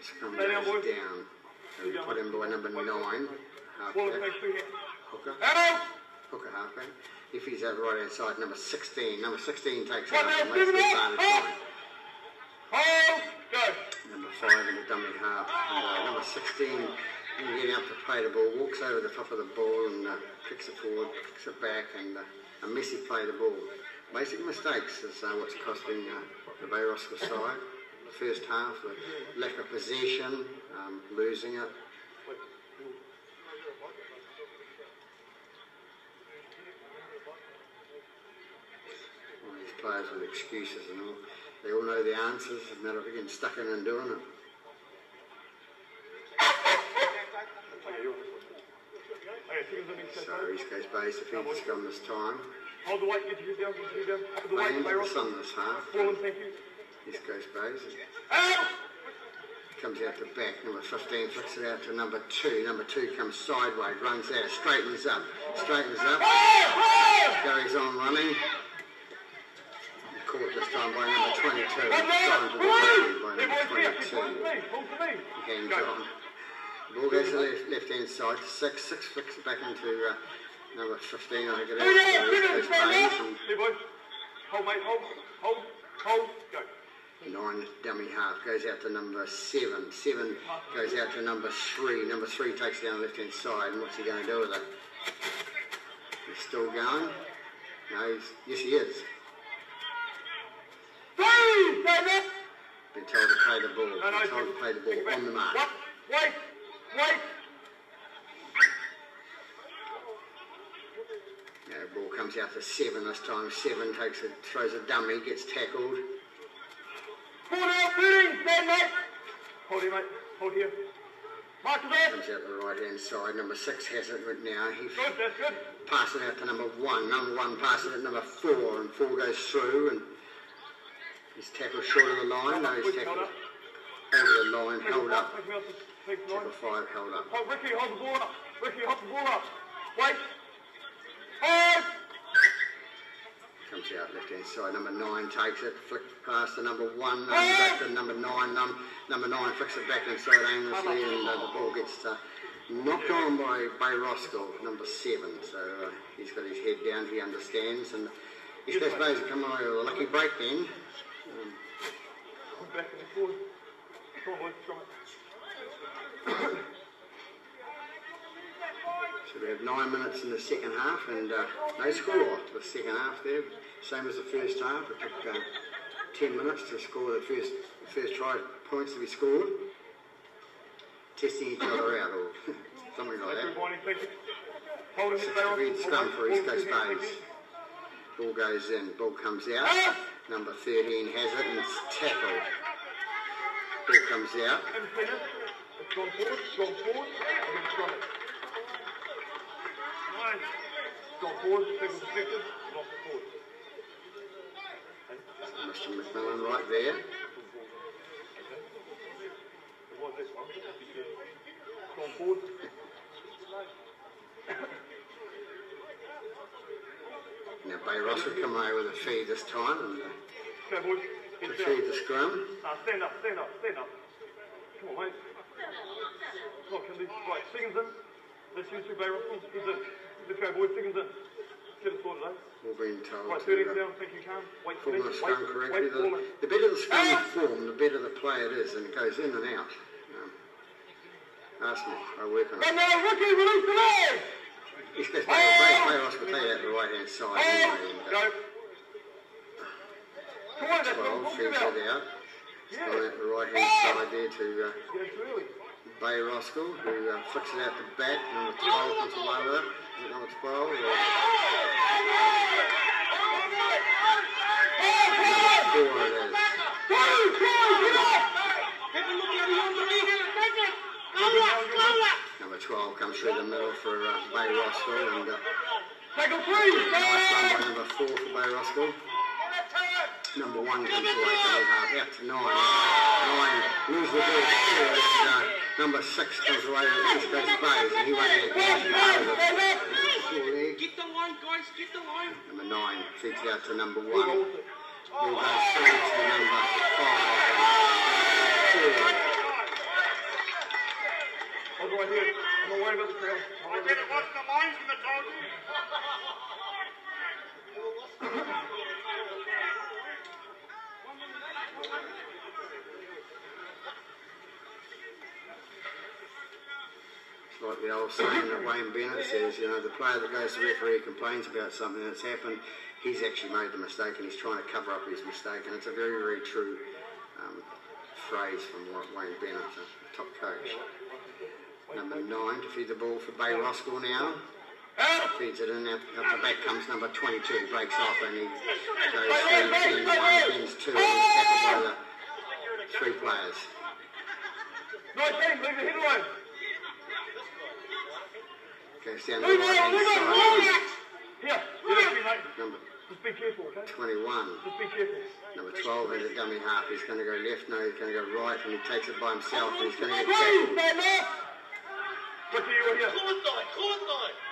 Scrum down, down. So we put in by number nine. Ball Halfback. takes two hands. Hooker. Out! Hooker halfback. If he's out right hand side, number 16. Number 16 takes One out and makes the advantage line. Hold! Go! Number 5 in the dummy half. And, uh, number 16, in getting up to play the ball, walks over the top of the ball and uh, kicks it forward, kicks it back, and uh, a messy play the ball. Basic mistakes is uh, what's costing uh, the Bay Roskill side. The first half, the lack of possession, um, losing it. All these players with excuses and all. They all know the answers, it's a matter of getting stuck in and doing it. Okay, you're on this one. Okay, chickens in, east coast, East Coast Bay defeats scrum this time. Hold the weight, get your down, get your down. With the weight, Playing play the sun this half. Fallen, thank you. East Coast Out! comes out the back. Number 15 flicks it out to number 2. Number 2 comes sideways, runs out, straightens up, straightens up, carries on running. Caught this time by number 22. One Gone now, to ground by number boys, here, keep 22. hold to me, hold to me. Hands on. Ball goes to the left, left hand side. Six, six flicks back into uh, number 15, I think it is. Hey, now, for finish, East Coast And Hey, boys. Hold, mate, hold, hold, hold, go. Nine dummy half goes out to number seven. Seven goes out to number three. Number three takes down the left hand side. And what's he going to do with it? He's still going. No, he's, yes, he is. Three! Stand up! Been told to play the ball. No, no, Been told to play the ball on the mark. What? Wait, wait. The ball comes out to seven this time. Seven takes it, throws a dummy, gets tackled. Four now, 13, stand mate. Hold here, mate, hold here. Mark. Comes out the right hand side. Number six has it right now. He Good, that's good. passes it out to number one. Number one passes to number four, and four goes through, and he's tackled short of the line. No, he's tackled the line, held up. Take me out to take the line. Tackle five, held up. Hold, Ricky, hold the ball up. Ricky, hold the ball up. Wait. Hold. Comes out left hand side. Number nine takes it, flick past to number one, um, back to number nine. Num, number nine flicks it back inside aimlessly, and uh, the ball gets uh, knocked on by, by Roskill, number seven. So uh, he's got his head down, he understands, and East Coast Bays have come away with a lucky break then. Um, Back and forward. Come on. So we have nine minutes in the second half and uh, no score the second half there. Same as the first half. It took uh, 10 minutes to score the first first try points to be scored. Testing each other out or something like that. him, stay on. Scrum for East Coast Bays. Ball goes in, ball comes out. Number 13 has it and it's tackled. Ball comes out. Haven't seen it. It's gone forward, it's gone forward. I'm going to try it. Nice. It's gone forward, second perspective, off the forward. Mr. McMillan right there. Gone forward. Now Bay Roskill come with a feed this time and uh, Go, boys. to Head feed down. the scrum. Nah, stand up, stand up, stand up. Come on, mate. Look, can these, right, Siggins in. Let's use two Bay. He's in. Let's go, boys. Siggins in. Get it sorted, eh? We've been told Right, to 13 uh, down. Thank you, Cam. Wait for form the Wait, correctly. wait, The, the better the scrum Ah! form, the better the play it is, and it goes in and out. Um, me, I work on And it. now, Ricky, release the leg! East Coast Bay, Bay, Bay Roskill play out the right hand side Hold! anyway. And, uh, Come on, that's 12 talking feeds about. it out. Yeah. gone out the right hand side there to uh, early. Bay Roskill, who uh, flicks it out the back. Number 12 comes away with it. Is it number 12? Or number 4 it is. Number 12 comes through the middle for uh, Bay Roskill and uh, Tackle three! nice by number 4 for Bay Roskill number one comes away from his heart. After nine, nine loses all four. Uh, number six comes away from East Coast Bays, and he won't get the Get the line, guys, get the line. Number nine feeds out to number one. We'll go to number five. Two. What do I do? I'm aware about the crowd. I'm did it once the lines and the dogs. It's like the old saying that Wayne Bennett says, you know, the player that goes to referee complains about something that's happened, he's actually made the mistake and he's trying to cover up his mistake. And it's a very, very true um, phrase from Wayne Bennett, a top coach. Number nine to feed the ball for Bay Roskill now. Feeds it in, out, up the back comes number 22, breaks off and he goes through 10, 1, pins 2 and he's tackled by the three players. 19, leave the head alone. Goes down the right hand side. Here, yeah, be mate. Number Just be careful, okay? 21. Just be careful. Number 12 has a dummy half. He's going to go left, no, he's going to go right, and he takes it by himself, he's going to get tackled. Look to you here. Court night, court night. Go.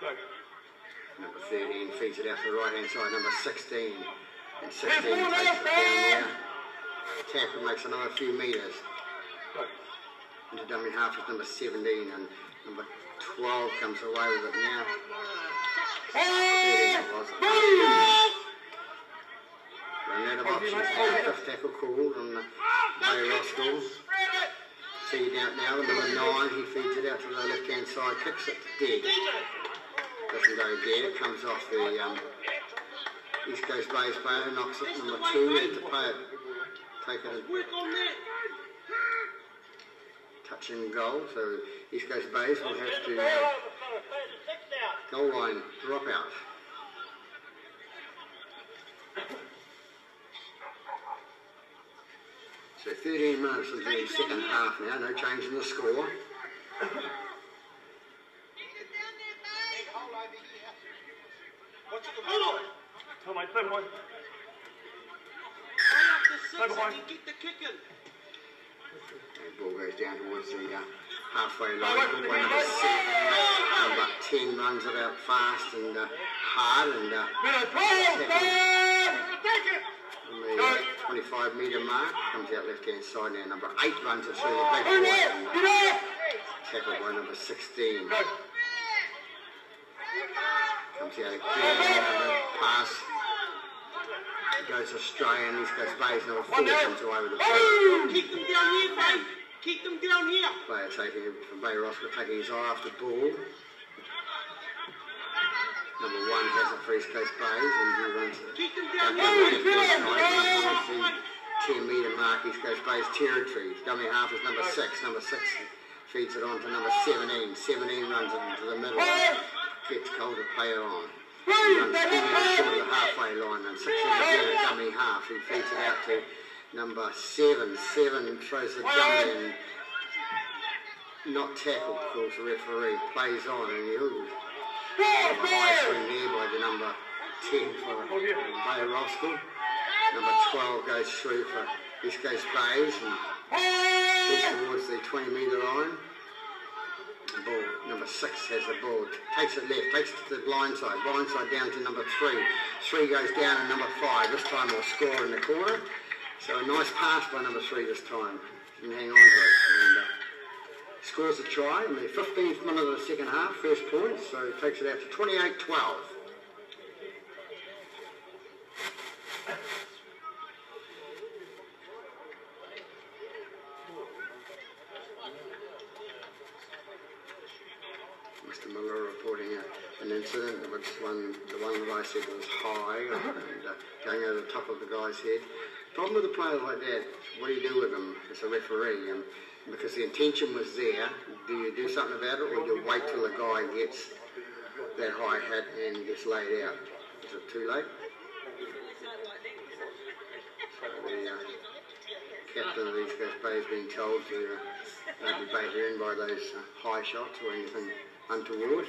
Number 13 feeds it out to the right hand side. Number 16. And 16 takes it down there. Tackle makes another few metres. Into dummy half is number 17, and number 12 comes away with it now. 13 it was. Run out of options. Fifth tackle called on the Bay Roskill. Feed out now, number 9, he feeds it out to the left hand side, kicks it dead. Doesn't go dead, it comes off the um, East Coast Bays player, knocks it, number 2, into to play it. Take it that. touching goal, so East Coast Bays will have to uh, goal line drop out. So 13 minutes into the second half now, no change in the score. Come on, stay behind. Run up the six Stay behind. and you get the kicking. The ball goes down towards the uh, halfway line. By number seven, number 10 runs it out fast and uh, hard and uh, Minute 12, Take it. on the uh, 25 metre mark comes out left hand side now. Number 8 runs it through the big board and uh, Get up. tackled by number 16. Go. Comes out again, number pass goes Australian, East Coast Bays, number 4 comes away with the ball. Keep them down here, mate. Keep them down here. Player taking it from Bay Roskill, taking his eye off the ball. Number one has a for East Coast Bays and he runs it. Keep them down here. the left hand side, down towards the 10 metre mark, East Coast Bays territory. Dummy half is number six. Number six feeds it on to number 17. 17 runs it into the middle. Gets Calder player on. He runs two metres short of the halfway line and six in again at dummy half. He feeds it out to number seven. Seven throws the dummy and not tackled, calls the referee. Plays on and he ooh, got the high swing there by the number 10 for oh, Bay Roskill. Number 12 goes through for East Coast Bays and towards the 20 metre line. Ball, number 6 has the ball, takes it left, takes it to the blind side, blind side down to number 3. 3 goes down and number 5. This time will score in the corner. So a nice pass by number 3 this time. Can hang on to it. And, uh, scores a try in the 15th minute of the second half, first point, so takes it out to 28-12. One, the one that I said was high and uh, going over the top of the guy's head. Problem with a player like that, what do you do with them as a referee? And because the intention was there, do you do something about it or do you wait till the guy gets that high hat and gets laid out? Is it too late? The uh, captain of East Coast Bay has been told to uh, not be baited in by those uh, high shots or anything untoward.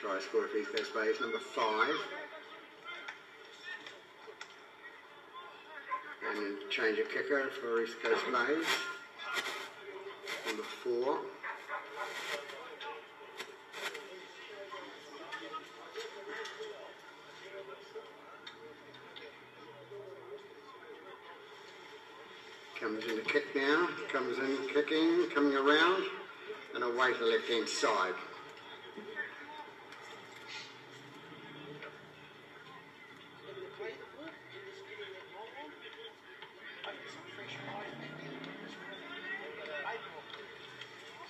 Try score for East Coast Bay is number five. And change a kicker for East Coast Bays. Number four. Comes in the kick now, comes in kicking, coming around, and away to the left hand side.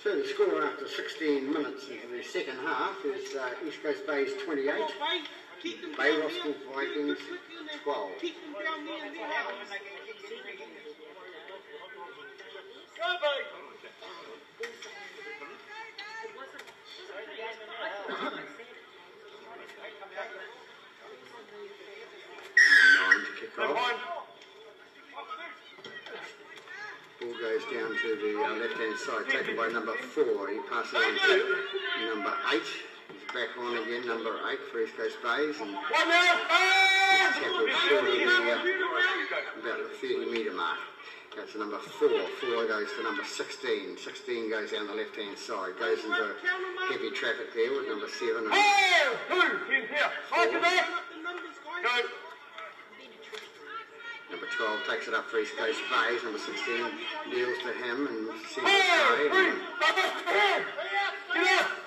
So the score after 16 minutes into the second half is uh, East Coast Bay's 28, Bay Roskill Vikings 12. Nine to kick Stand off. Ball goes down to the uh, left-hand side, taken by number four. He passes on to number eight. Back on again, number eight for East Coast Bays, and tackled short of the, uh, about the 30 metre mark. That's number four. Four goes to number 16. 16 goes down the left-hand side. Goes into heavy traffic there with number seven. And Oh, two. Here. Right to that. Go. number 12 takes it up for East Coast Bays. Number 16 deals to him and sends it Four,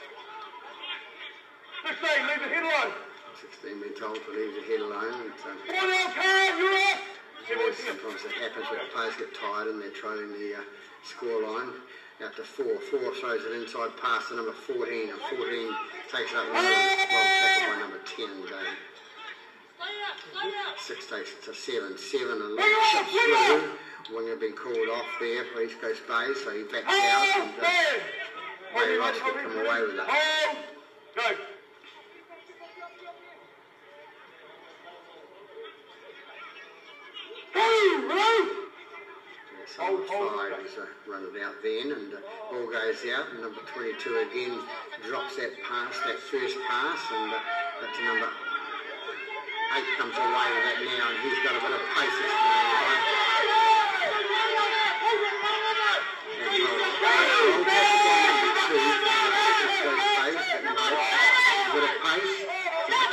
16, leave the head alone. 16 been told to leave the head alone. What else Come Carl, you're up! Always sometimes it happens where players get tired and they're trailing the uh, score line out to four. Four throws an inside pass to number 14, and 14 takes it up one well by number 10. Game. Six takes it to seven. Seven and long shot through. Winger been called off there for East Coast Bay, so he backs out oh, and uh, Bay Ross could come away with it. Go. Run it out then, and uh, ball goes out. And number 22 again drops that pass, that first pass, and uh, that's number eight comes away with that now, and he's got a bit of pace this uh,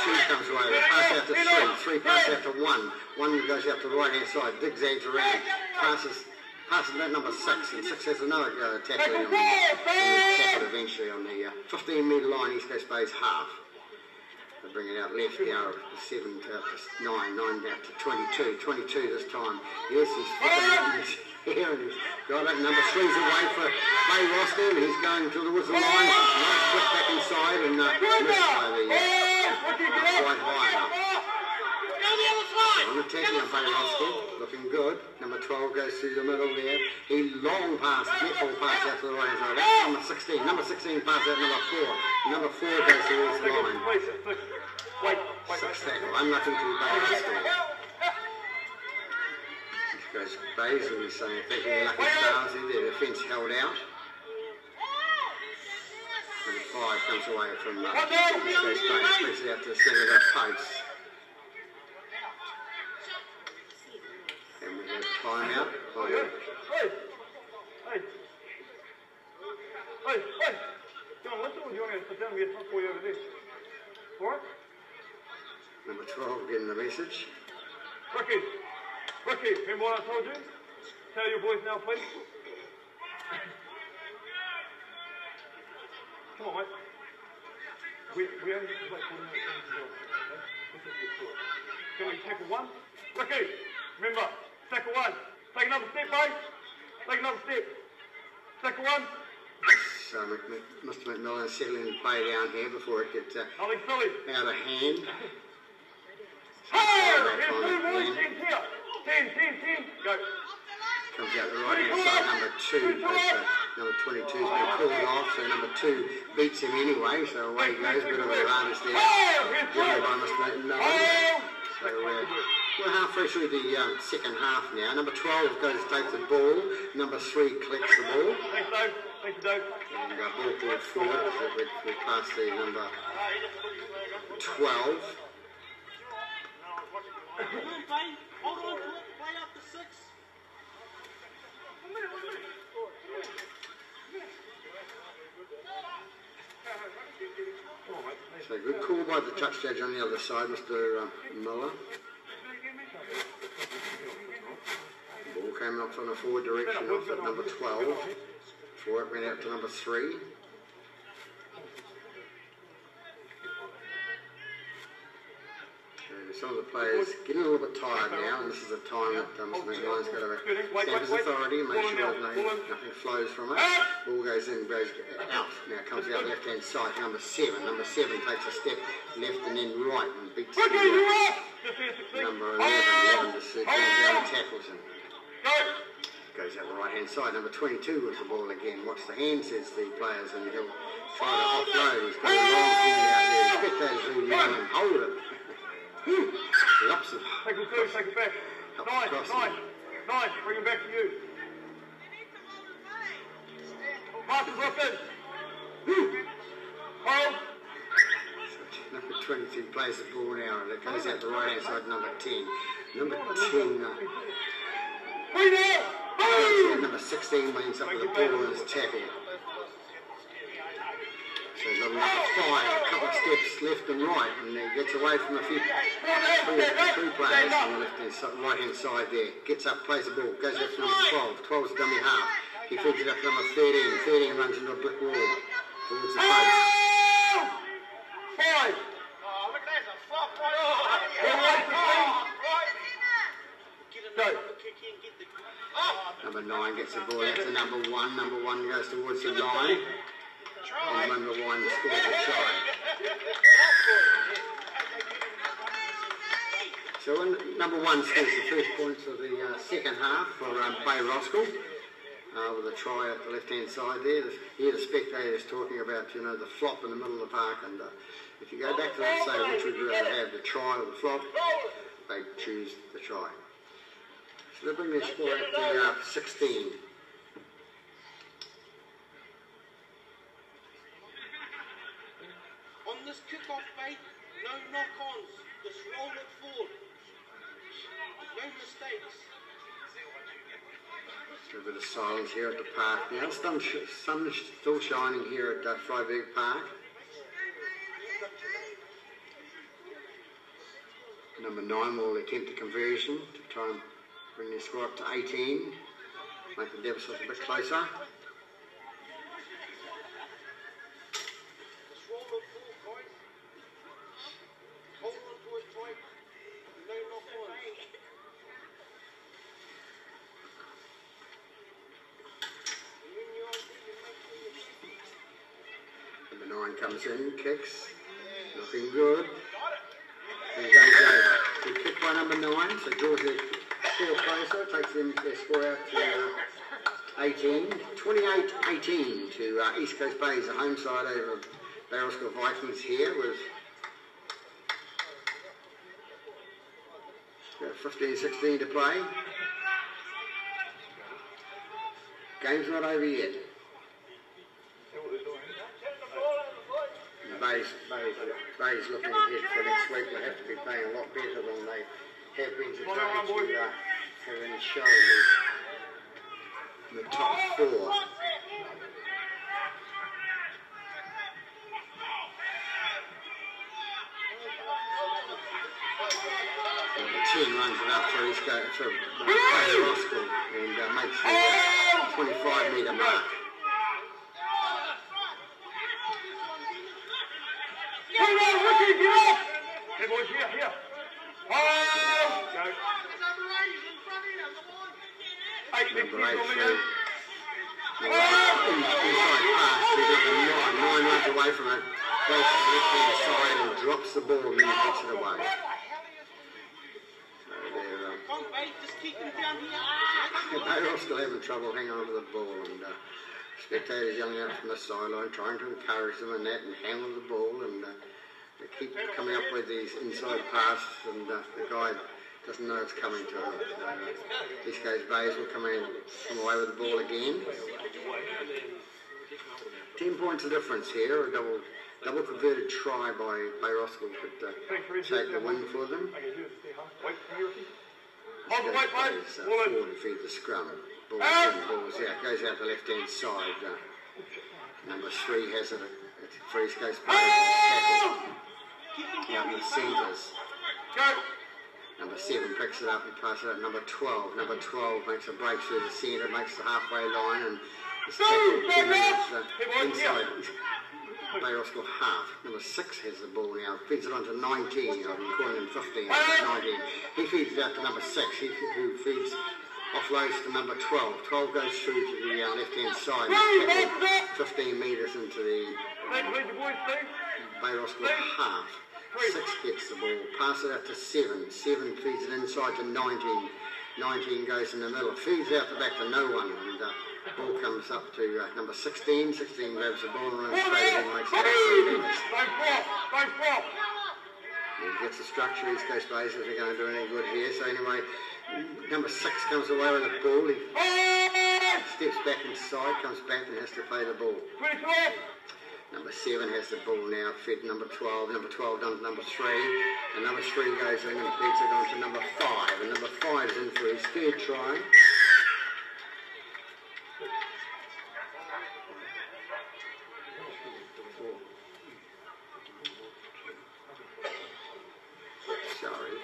two comes away with a pass out to three, three pass to one, one goes out to the right hand side, zigzags around, passes. Passes that number six, and six has another go tackling on the, on the tackle eventually on the uh, 15 metre line, East Coast Bay's half. They bring it out left now, seven to, nine, nine out to 22, 22 this time. Yes, he's flipping it in his hair and he's got it. Number three's away for Bay and he's going towards the line. Nice flip back inside and uh, missed by the uh, quite high enough. On attacking of looking good. Number 12 goes through the middle there. He long pass, netball pass out to the right side. That's number 16. Number 16 pass out number 4. Number 4 goes towards the line. Six. Tackle. Unlucky to Bay Roskill. This goes Bays and he's saying effectively lucky stars there. The fence held out. Number 5 comes away from uh, East Coast Bay. Splits it out to the centre of that post. And we have timeout. Oh, Hey. Hey. Hey. Hey. You want to listen or do you want me to sit down and get a talk for you over there? All right? Number 12 getting the message. Ricky. Ricky, remember I told you? Tell your boys now, please. Come on, mate. We, we only have wait 40 minutes to go. Okay? This is your tour. Can we tackle one? Ricky, remember, tackle one. Take another step, mate. Take another step. Tackle one. So Mr. McMillan settling the play down here before it gets uh, out of hand. Hey! back Here's on two again. Ten here. Ten, ten, ten. Go. Comes out the right hand side, number two. But, uh, number 22's been called off, so number two beats him anyway. So away he goes. Bit of an advantage there. Oh, here's two. by Mr. McMillan. So uh, we're halfway through the um, second half now. Number 12 goes takes the ball. Number three collects the ball. Thanks, Dave. Thank you, Dave. And uh, ball forward we, we pass the number 12. So good call by the touch judge on the other side, Mr. Uh, Miller. Ball came off on the forward direction off at number 12. Before it went out to number 3. Some of the players getting a little bit tired now, and this is the time that um, some of the guys got to stamp his authority and make sure that no, nothing flows from it. Ball goes in, goes out. Now comes out left hand side. Number seven. Number seven takes a step left and then right and beats the, Okay, you up! Just here, 16. number 11. Oh! 11 just uh, turns out and tackles him. Goes out the right hand side. Number 22 with the ball again. Watch the hand, says the players, and he'll try to offload. He's got a long hand out there. Spectators will yell and hold it. Lops it. Take it through, take it back. Nine, nine, nine. Bring it back to you. Marcus Wilson. Hold. Number 23 plays the ball now, and it goes out the right hand side. Number 10. Number 10. Uh, Bring it Yeah, number 16 lanes up with the ball and is tackled. So he's got number five, a couple of steps left and right, and he gets away from a few three, three players on the left hand side, right hand side there. Gets up, plays the ball, goes up to number 12. 12 is dummy half. He feeds it up to number 13. 13 runs into a brick wall towards the post. Five. Number nine gets the ball out to number one. Number one goes towards the line. One try. So when number one scores the first points of the uh, second half for um, Bay Roskill. Uh, with a try at the left-hand side there. The, here the spectators talking about, you know, the flop in the middle of the park. And uh, if you go back to that, say, which would you rather have, the try or the flop? They choose the try. So they bring their score up to uh, 16. No knock-ons. Just roll it forward. No mistakes. A bit of silence here at the park now. Sun, sh- sun is still shining here at uh, Freyberg Park. Number nine will attempt a conversion to try and bring their score up to 18, make the deficit a bit closer. Kicks, looking good. And goes over. Good kick by number nine, so draws their score closer, takes their score out to uh, 18. 28-18 to uh, East Coast Bays, the home side over Barrelsville Vikings here with about 15, 16 to play. Game's not over yet. Bayes, Bayes, Bayes looking ahead for next week. Will have to be playing a lot better than they have been today to uh, have any show in the, the top four. Number 10 runs it up for East Coast, for uh, Bay and uh, makes the uh, 25 metre mark. Come on, Ricky, get up! Hey, boys, here, here. Hold! Go. Eight big Number kids eight on the through. Inside pass, he got the nine, nine runs away from it, goes to the left hand side and drops the ball and then puts it away. So they're, um, Come, mate, just keep them down here. they're still having trouble hanging on to the ball and uh, spectators yelling out from the sideline, trying to encourage them and that and handle the ball and uh, they keep coming up with these inside passes and uh, the guy doesn't know it's coming to him. East Coast Bays will come in, come away with the ball again. Ten points of difference here, a double double converted try by, by Roskill could uh, take the win for them. Okay, do it, stay high. Wait, come here, Ricky. East Hold the white flag. Bays uh, Ball forward and feed the scrum. Ball's Out. ball's out, goes out the left hand side. Uh, number three has it East Coast Bays. Tackle out in the centres. Go. Number seven picks it up and passes it out. Number 12. Number 12 makes a break through the centre, makes the halfway line, and is tackled two metres uh, inside. Roskill half. Number six has the ball now. Feeds it on to 19. I've been calling him 15. 19. He feeds it out to number six. He who feeds offloads to number 12. 12 goes through to the uh, left-hand side. 15 metres into the Steve, lead your boys, Steve. Bay Roskill half. Six gets the ball. Pass it out to seven. Seven feeds it inside to 19. 19 goes in the middle. Feeds out the back to no one. And uh, ball comes up to uh, number 16. 16 grabs the ball and runs straight and makes it three metres. Don't flop. Don't flop. He gets the structure. East Coast Blazers are going to do any good here. So anyway, number six comes away with the ball. He steps back inside, comes back and has to play the ball. 22. Number seven has the ball now, fed number 12. Number 12 done to number three. And number three goes in and feeds it on to number five. And number five's in for his third try. Sorry.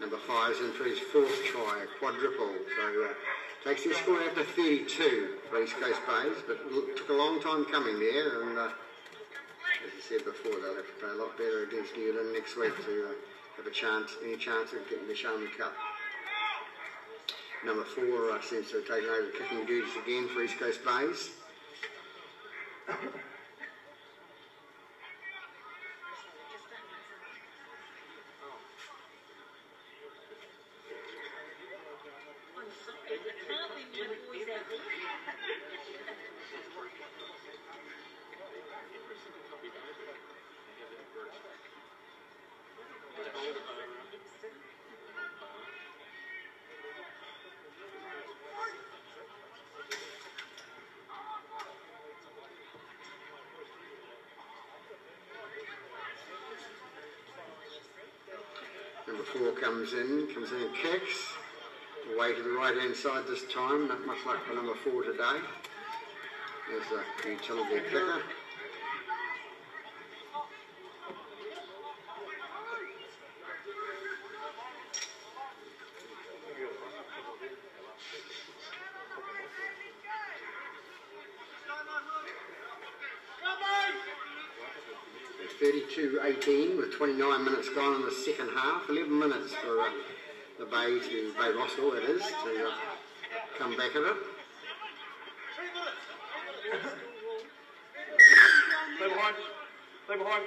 Number five's in for his fourth try, a quadruple. So uh, takes his score out to 32 for East Coast Bays, but took a long time coming there. And uh, said before, they'll have to play a lot better against Newland next week to uh, have a chance, any chance of getting the Sharman Cup. Number four uh, seems to have taken over kicking duties again for East Coast Bays. Comes in, comes in and kicks. Away to the right hand side this time, not much luck for number four today. There's a utility kicker. It's 32-18 with 29 minutes gone in the second half. 11 minutes for uh, the Bay to Bay Roskill, it is, to uh, come back at it. Stay behind. Stay behind.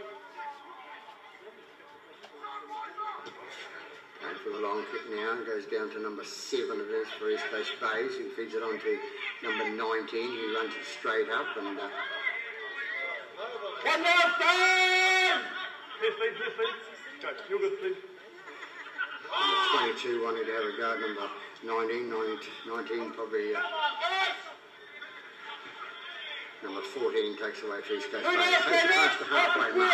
Going for the long kick now and goes down to number seven it is for East Coast Bays, who feeds it on to number 19, who runs it straight up and uh, One more time. Here, Steve. Here, Steve. Go. You're good, Steve. 22 wanting to have a go number 19, 19, 19 probably uh, number 14 takes away for East Coast Bays. Takes past the halfway mark.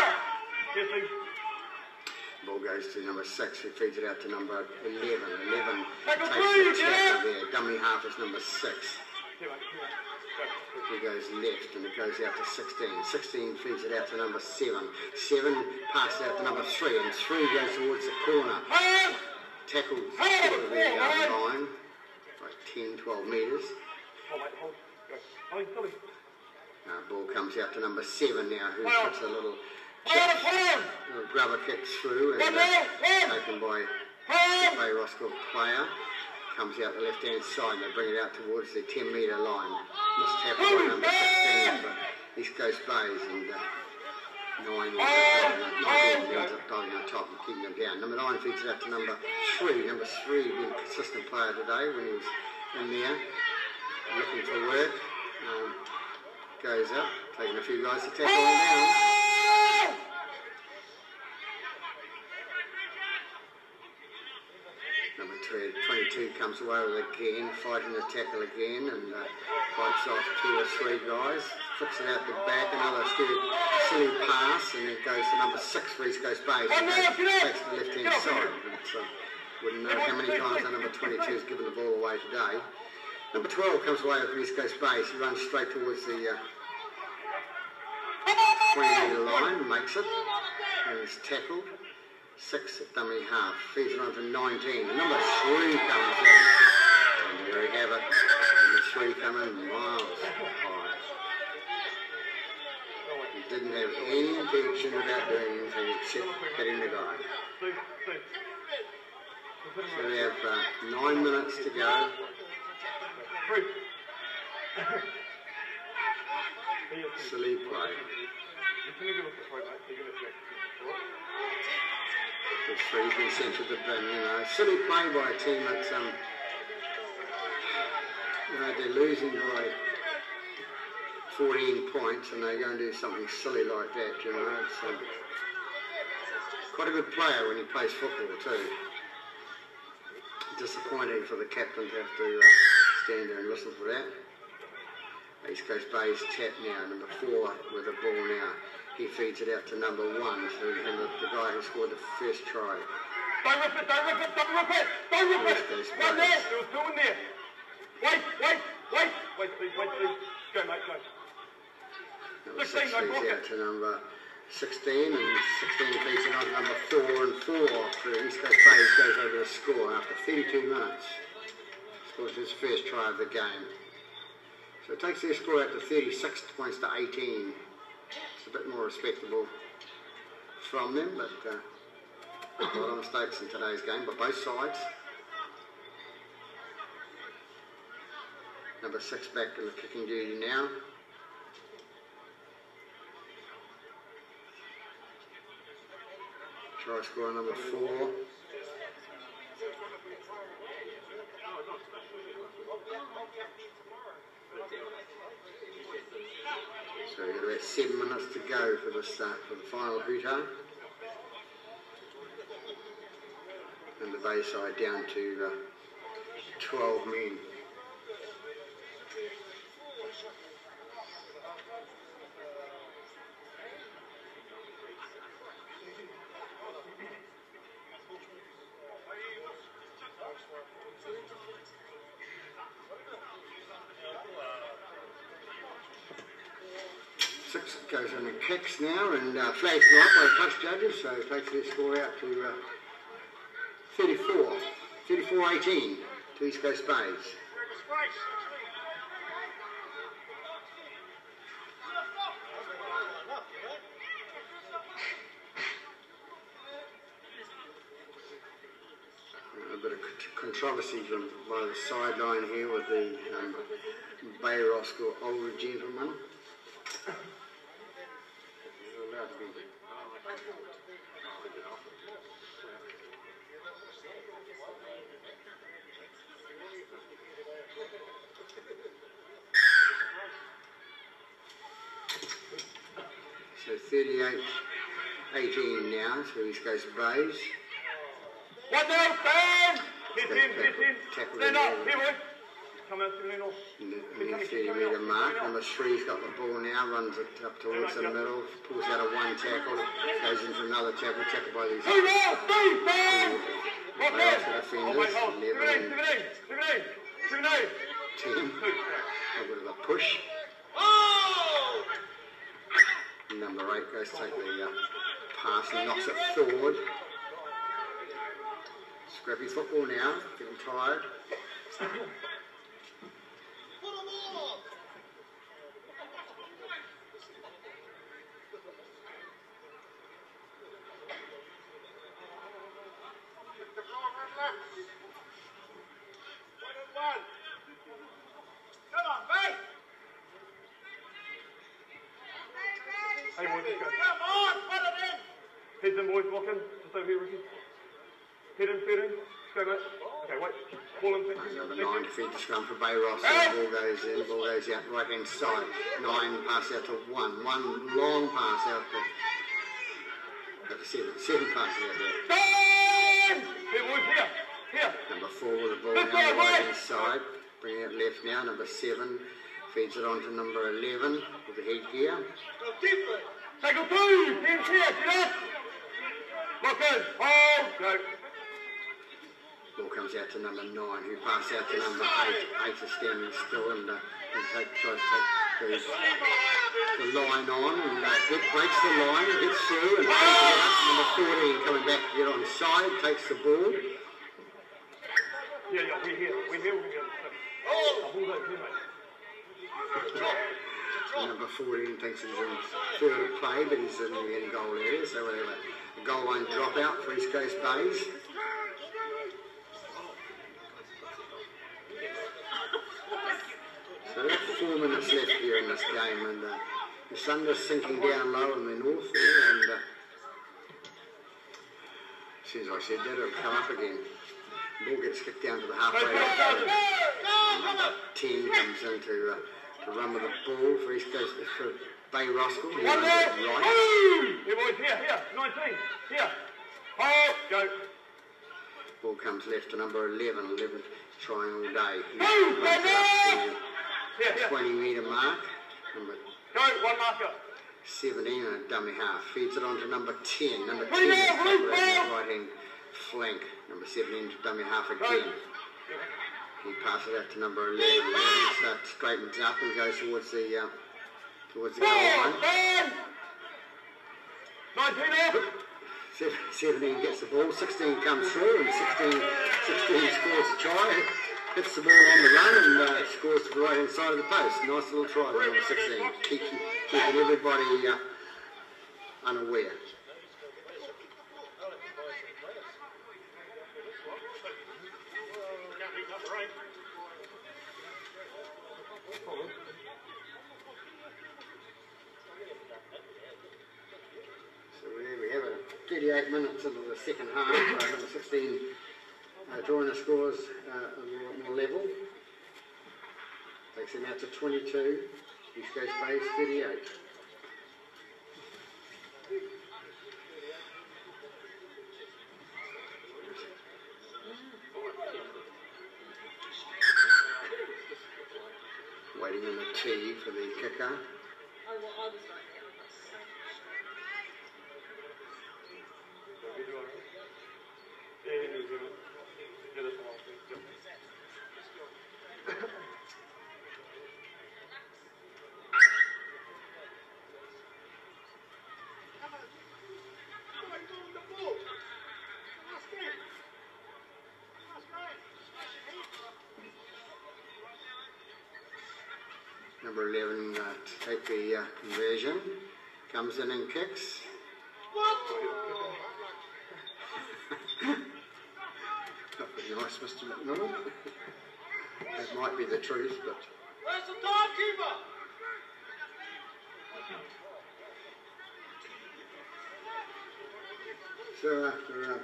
Ball goes to number six, who feeds it out to number 11. 11 takes three, the tackle there. Dummy half is number six. Here, mate. Here, He goes left and it goes out to 16. 16 feeds it out to number 7. 7 passes out to number 3 and 3 goes towards the corner. Tackled short of the line, like 10, 12 metres. Hold, mate. Hold. Go. Ollie, Ollie. Uh, ball comes out to number 7 now, who puts a little, on, little grubber kick through and uh, taken by. Bay Roskill player. Comes out the left hand side and they bring it out towards the 10 metre line. Missed tackle by number 16 for East Coast Bays and uh, 9 ends up diving, 19 ends up diving on top and keeping them down. Number 9 feeds it out to number 3. Number 3 being a consistent player today when he was in there looking for work. Um, goes up, taking a few guys to tackle him down. Number two, 22 comes away with it again, fighting the tackle again, and uh, fights off two or three guys, flicks it out the back, another silly, silly pass, and it goes to number six for East Coast Bays, and goes, takes the left-hand side. But, uh, wouldn't know how many times the number 22 has given the ball away today. Number 12 comes away with East Coast Bays, he runs straight towards the uh, 20 metre line, makes it, and is tackled. Six dummy half, feeds on to 19. The number three comes in. And there we have it. Number three coming miles high. He didn't have any intention about doing anything except hitting the guy. So we have uh, nine minutes to go. Silly play. You're going to check. Alright? The to bin, you know. Silly play by a team that's, um, you know, they're losing by 14 points and they go and do something silly like that, you know. It's um, quite a good player when he plays football too. Disappointing for the captain to have to uh, stand there and listen for that. East Coast Bay's tap now, number four with the ball now. He feeds it out to number one, so and the, the guy who scored the first try. Don't rip it, don't rip it, don't rip it, don't rip it. One there, there was two in there. Wait, wait, wait. Wait, Steve, wait, Steve. Go, mate, go. Number 16, six feeds out to number 16, and 16 feeds it on to number four, and four for East Coast Bays goes over to score after 32 minutes. Scores his first try of the game. So it takes their score out to 36 points to 18. A bit more respectable from them, but uh, a lot of mistakes in today's game, but both sides. Number six back in the kicking duty now. Try score number four. So we've got about seven minutes to go for uh, for the final hooter. And the Bayside down to uh, 12 men. Now and uh, go up by touch judges, so takes their score out to uh, 34, 34-18 to East Coast Bays. A bit of controversy from by the sideline here with the um, Bay Roskill older gentleman. 38 18 now, so East Coast Bays. One down, stand. Hit in, hit in. Tackle Stand in up, here, boy. Come out. In the, in the 30 metre mark. Number three's got the ball now, runs it up towards the middle, pulls out a one tackle, goes into another tackle, tackle by these Two more, stand. Lock Bay in. Oh, wait, hold. 11 17, 17, 17, 17. 10. A bit of a push. Oh! Number eight goes to take the uh, pass and knocks it forward. Scrappy football now, getting tired. Put them all on! One and one. Come on, mate! Hey, boys, let's go. Come on, put it in! Heads in, boys, lock in. Just over here, Ricky. Head in, feet in. Let's go, mate. Okay, wait. Ball in, thank you. Number nine you. defeat scrum for Bay Ross. Hey! Ball goes in, ball goes out right hand side. Nine pass out to one. One long pass out to, out to seven. Seven passes out there. Stand! Here, boys, here. Here. Number four with the ball Good now on the right hand side. Bringing it left now. Number seven feeds it on to number 11 with the headgear. Go deeper! Tackle two. Team's here. Get up. Lock in. Hold. Go. Ball comes out to number nine, who passes out to number eight. Eight is standing still and, uh, and take, tries to take the, the line on and uh, it breaks the line, gets through and takes it out. Number 14 coming back to get on side, takes the ball. Yeah, yeah, we're here. We're here. We're here. Oh! Number 14 thinks he's in third play, but he's in the end goal area, so we'll have a, goal line dropout for East Coast Bays. So that's four minutes left here in this game, and uh, the sun is sinking down low in the north there, and uh, as I said that, it'll come up again. Ball gets kicked down to the halfway line. 10 comes in to, uh, to run with the ball for East Coast, for Bay Roskill. He One there. right. Here, boys, here, here. 19. Here. Hold. Go. Ball comes left to number 11, 11 trying all day. Runs it up Here, here. 20 metre mark. Number Go. One marker. 17 and a dummy half. Feeds it on to number 10. Number 10 Put it is out, covered Luke, in the ball. right hand flank. Number 17 to dummy half Go. He passes out to number 11. 11 uh, straightens up and goes towards the uh, towards the goal line. 19 off. 17 gets the ball, 16 comes through, and 16, 16 scores a try. Hits the ball on the run and uh, scores to the right hand side of the post. Nice little try by number 16, keeping, keeping everybody uh, unaware. So there we have it. 38 minutes into the second half. Uh, number 16 uh, drawing the scores uh, lot more level. Takes them out to 22. East Coast Bays 38. Waiting on the tee for the kicker. Oh, well, I was right there. Yeah, yeah, New Zealand. Yeah, that's the one. Yep. Number 11 uh, to take the uh, conversion. Comes in and kicks. What? that was nice, Mr. McMillan. that might be the truth, but Where's the timekeeper? so after uh,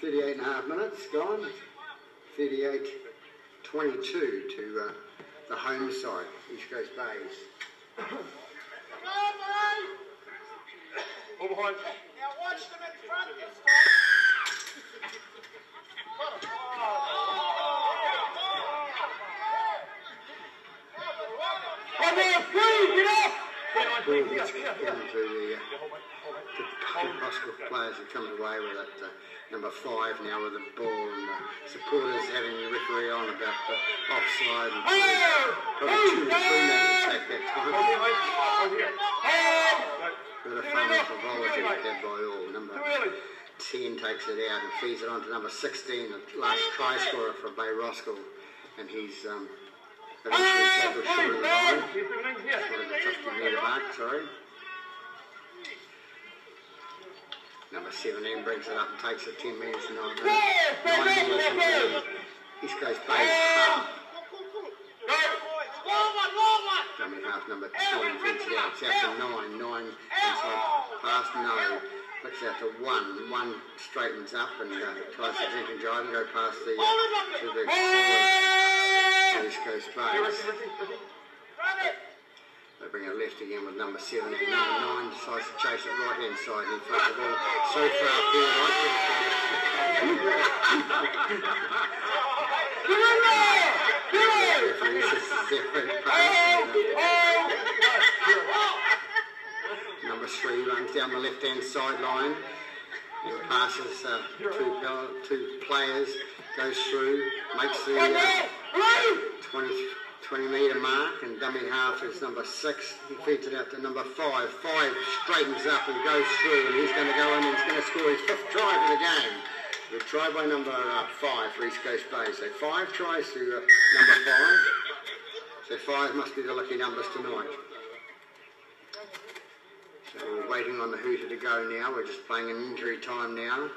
38 and a half minutes gone, 38 22 to uh, the home side, East Coast Bays. Come on, mate! All behind. Now watch them in front this time. One more. Get up. Yeah, Ball 19. Here, gets here, kicked here. into the uh, Yeah, hold, mate. Hold, mate. the Oscar players have come away with it. Uh, number five now with the ball, and the supporters having the referee on about the offside. And probably two or three men to take that time. here, mate. Hold here. Hold. Go. Bit of fun early. and frivolity Too early, had by all. Number 10 takes it out and feeds it on to number 16, the last try scorer for Bay Roskill. And he's um, eventually tackled short of the line. Here, 17. Here. Short of the 50 metre mark, sorry. Number 17 brings it up and takes it 10 metres and 9 minutes. 9 minutes and 10. East Coast Bay half. Go. Long one, long one! Dummy half number 10 feeds it out. It's out to 9. 9 inside past no. Looks out to 1. 1 straightens up and uh, tries to drink and drive and go past the, uh, to the forward. East Coast Here, Bay. Ricky, Ricky, Ricky. Run it! They bring it left again with number 7 and number 9 decides to chase it right hand side and flips the ball so far forward. I think it's a zero pass. Number 3 runs down the left hand sideline. He passes uh, two, two players, goes through, makes the uh, 20, 20 metre mark, and dummy half is number six. He feeds it out to number five. Five straightens up and goes through, and he's going to go in and he's going to score his fifth try for the game. The try by number uh, five for East Coast Bay. So five tries to uh, number five. So five must be the lucky numbers tonight. So we're waiting on the hooter to go now. We're just playing an injury time now.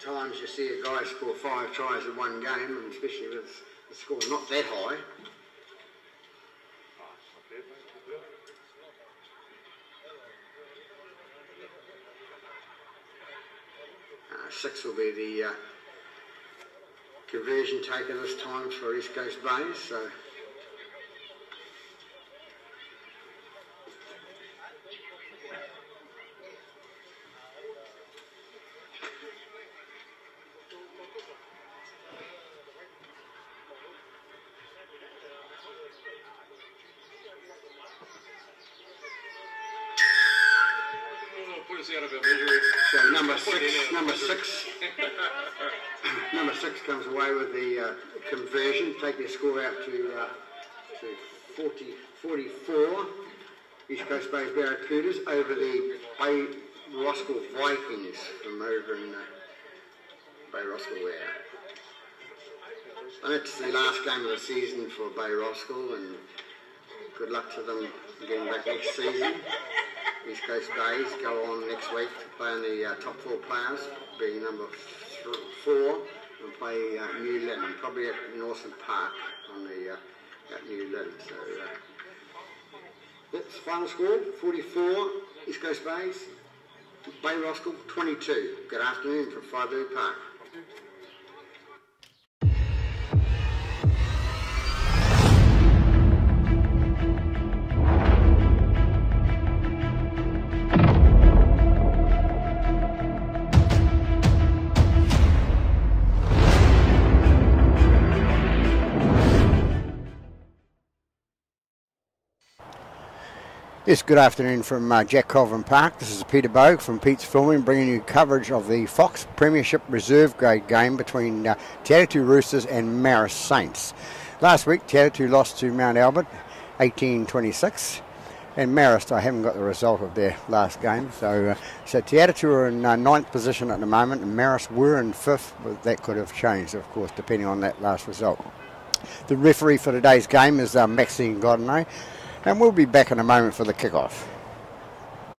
Times you see a guy score five tries in one game, and especially with the score not that high. Uh, six will be the uh, conversion taker this time for East Coast Bays. So score out to uh, to 40, 44. East Coast Bays Barracudas over the Bay Roskill Vikings from over in uh, Bay Roskill there. And it's the last game of the season for Bay Roskill, and good luck to them getting back next season. East Coast Bays go on next week to play the uh, top four players, being number four, and play uh, New Lynn, probably at Northern Park on the uh, at New Lynn. So uh, the final score: 44 East Coast Bays, Bay Roskill 22. Good afternoon from Freyberg Park. Yes, good afternoon from uh, Jack Colvin Park. This is Peter Bogue from Pete's Filming, bringing you coverage of the Fox Premiership Reserve Grade game between uh, Roosters and Marist Saints. Last week, Te lost to Mount Albert, 18-26, and Marist, I haven't got the result of their last game. So, uh, so Te are in uh, ninth position at the moment, and Marist were in fifth, but that could have changed, of course, depending on that last result. The referee for today's game is uh, Maxine Godinay. And we'll be back in a moment for the kickoff.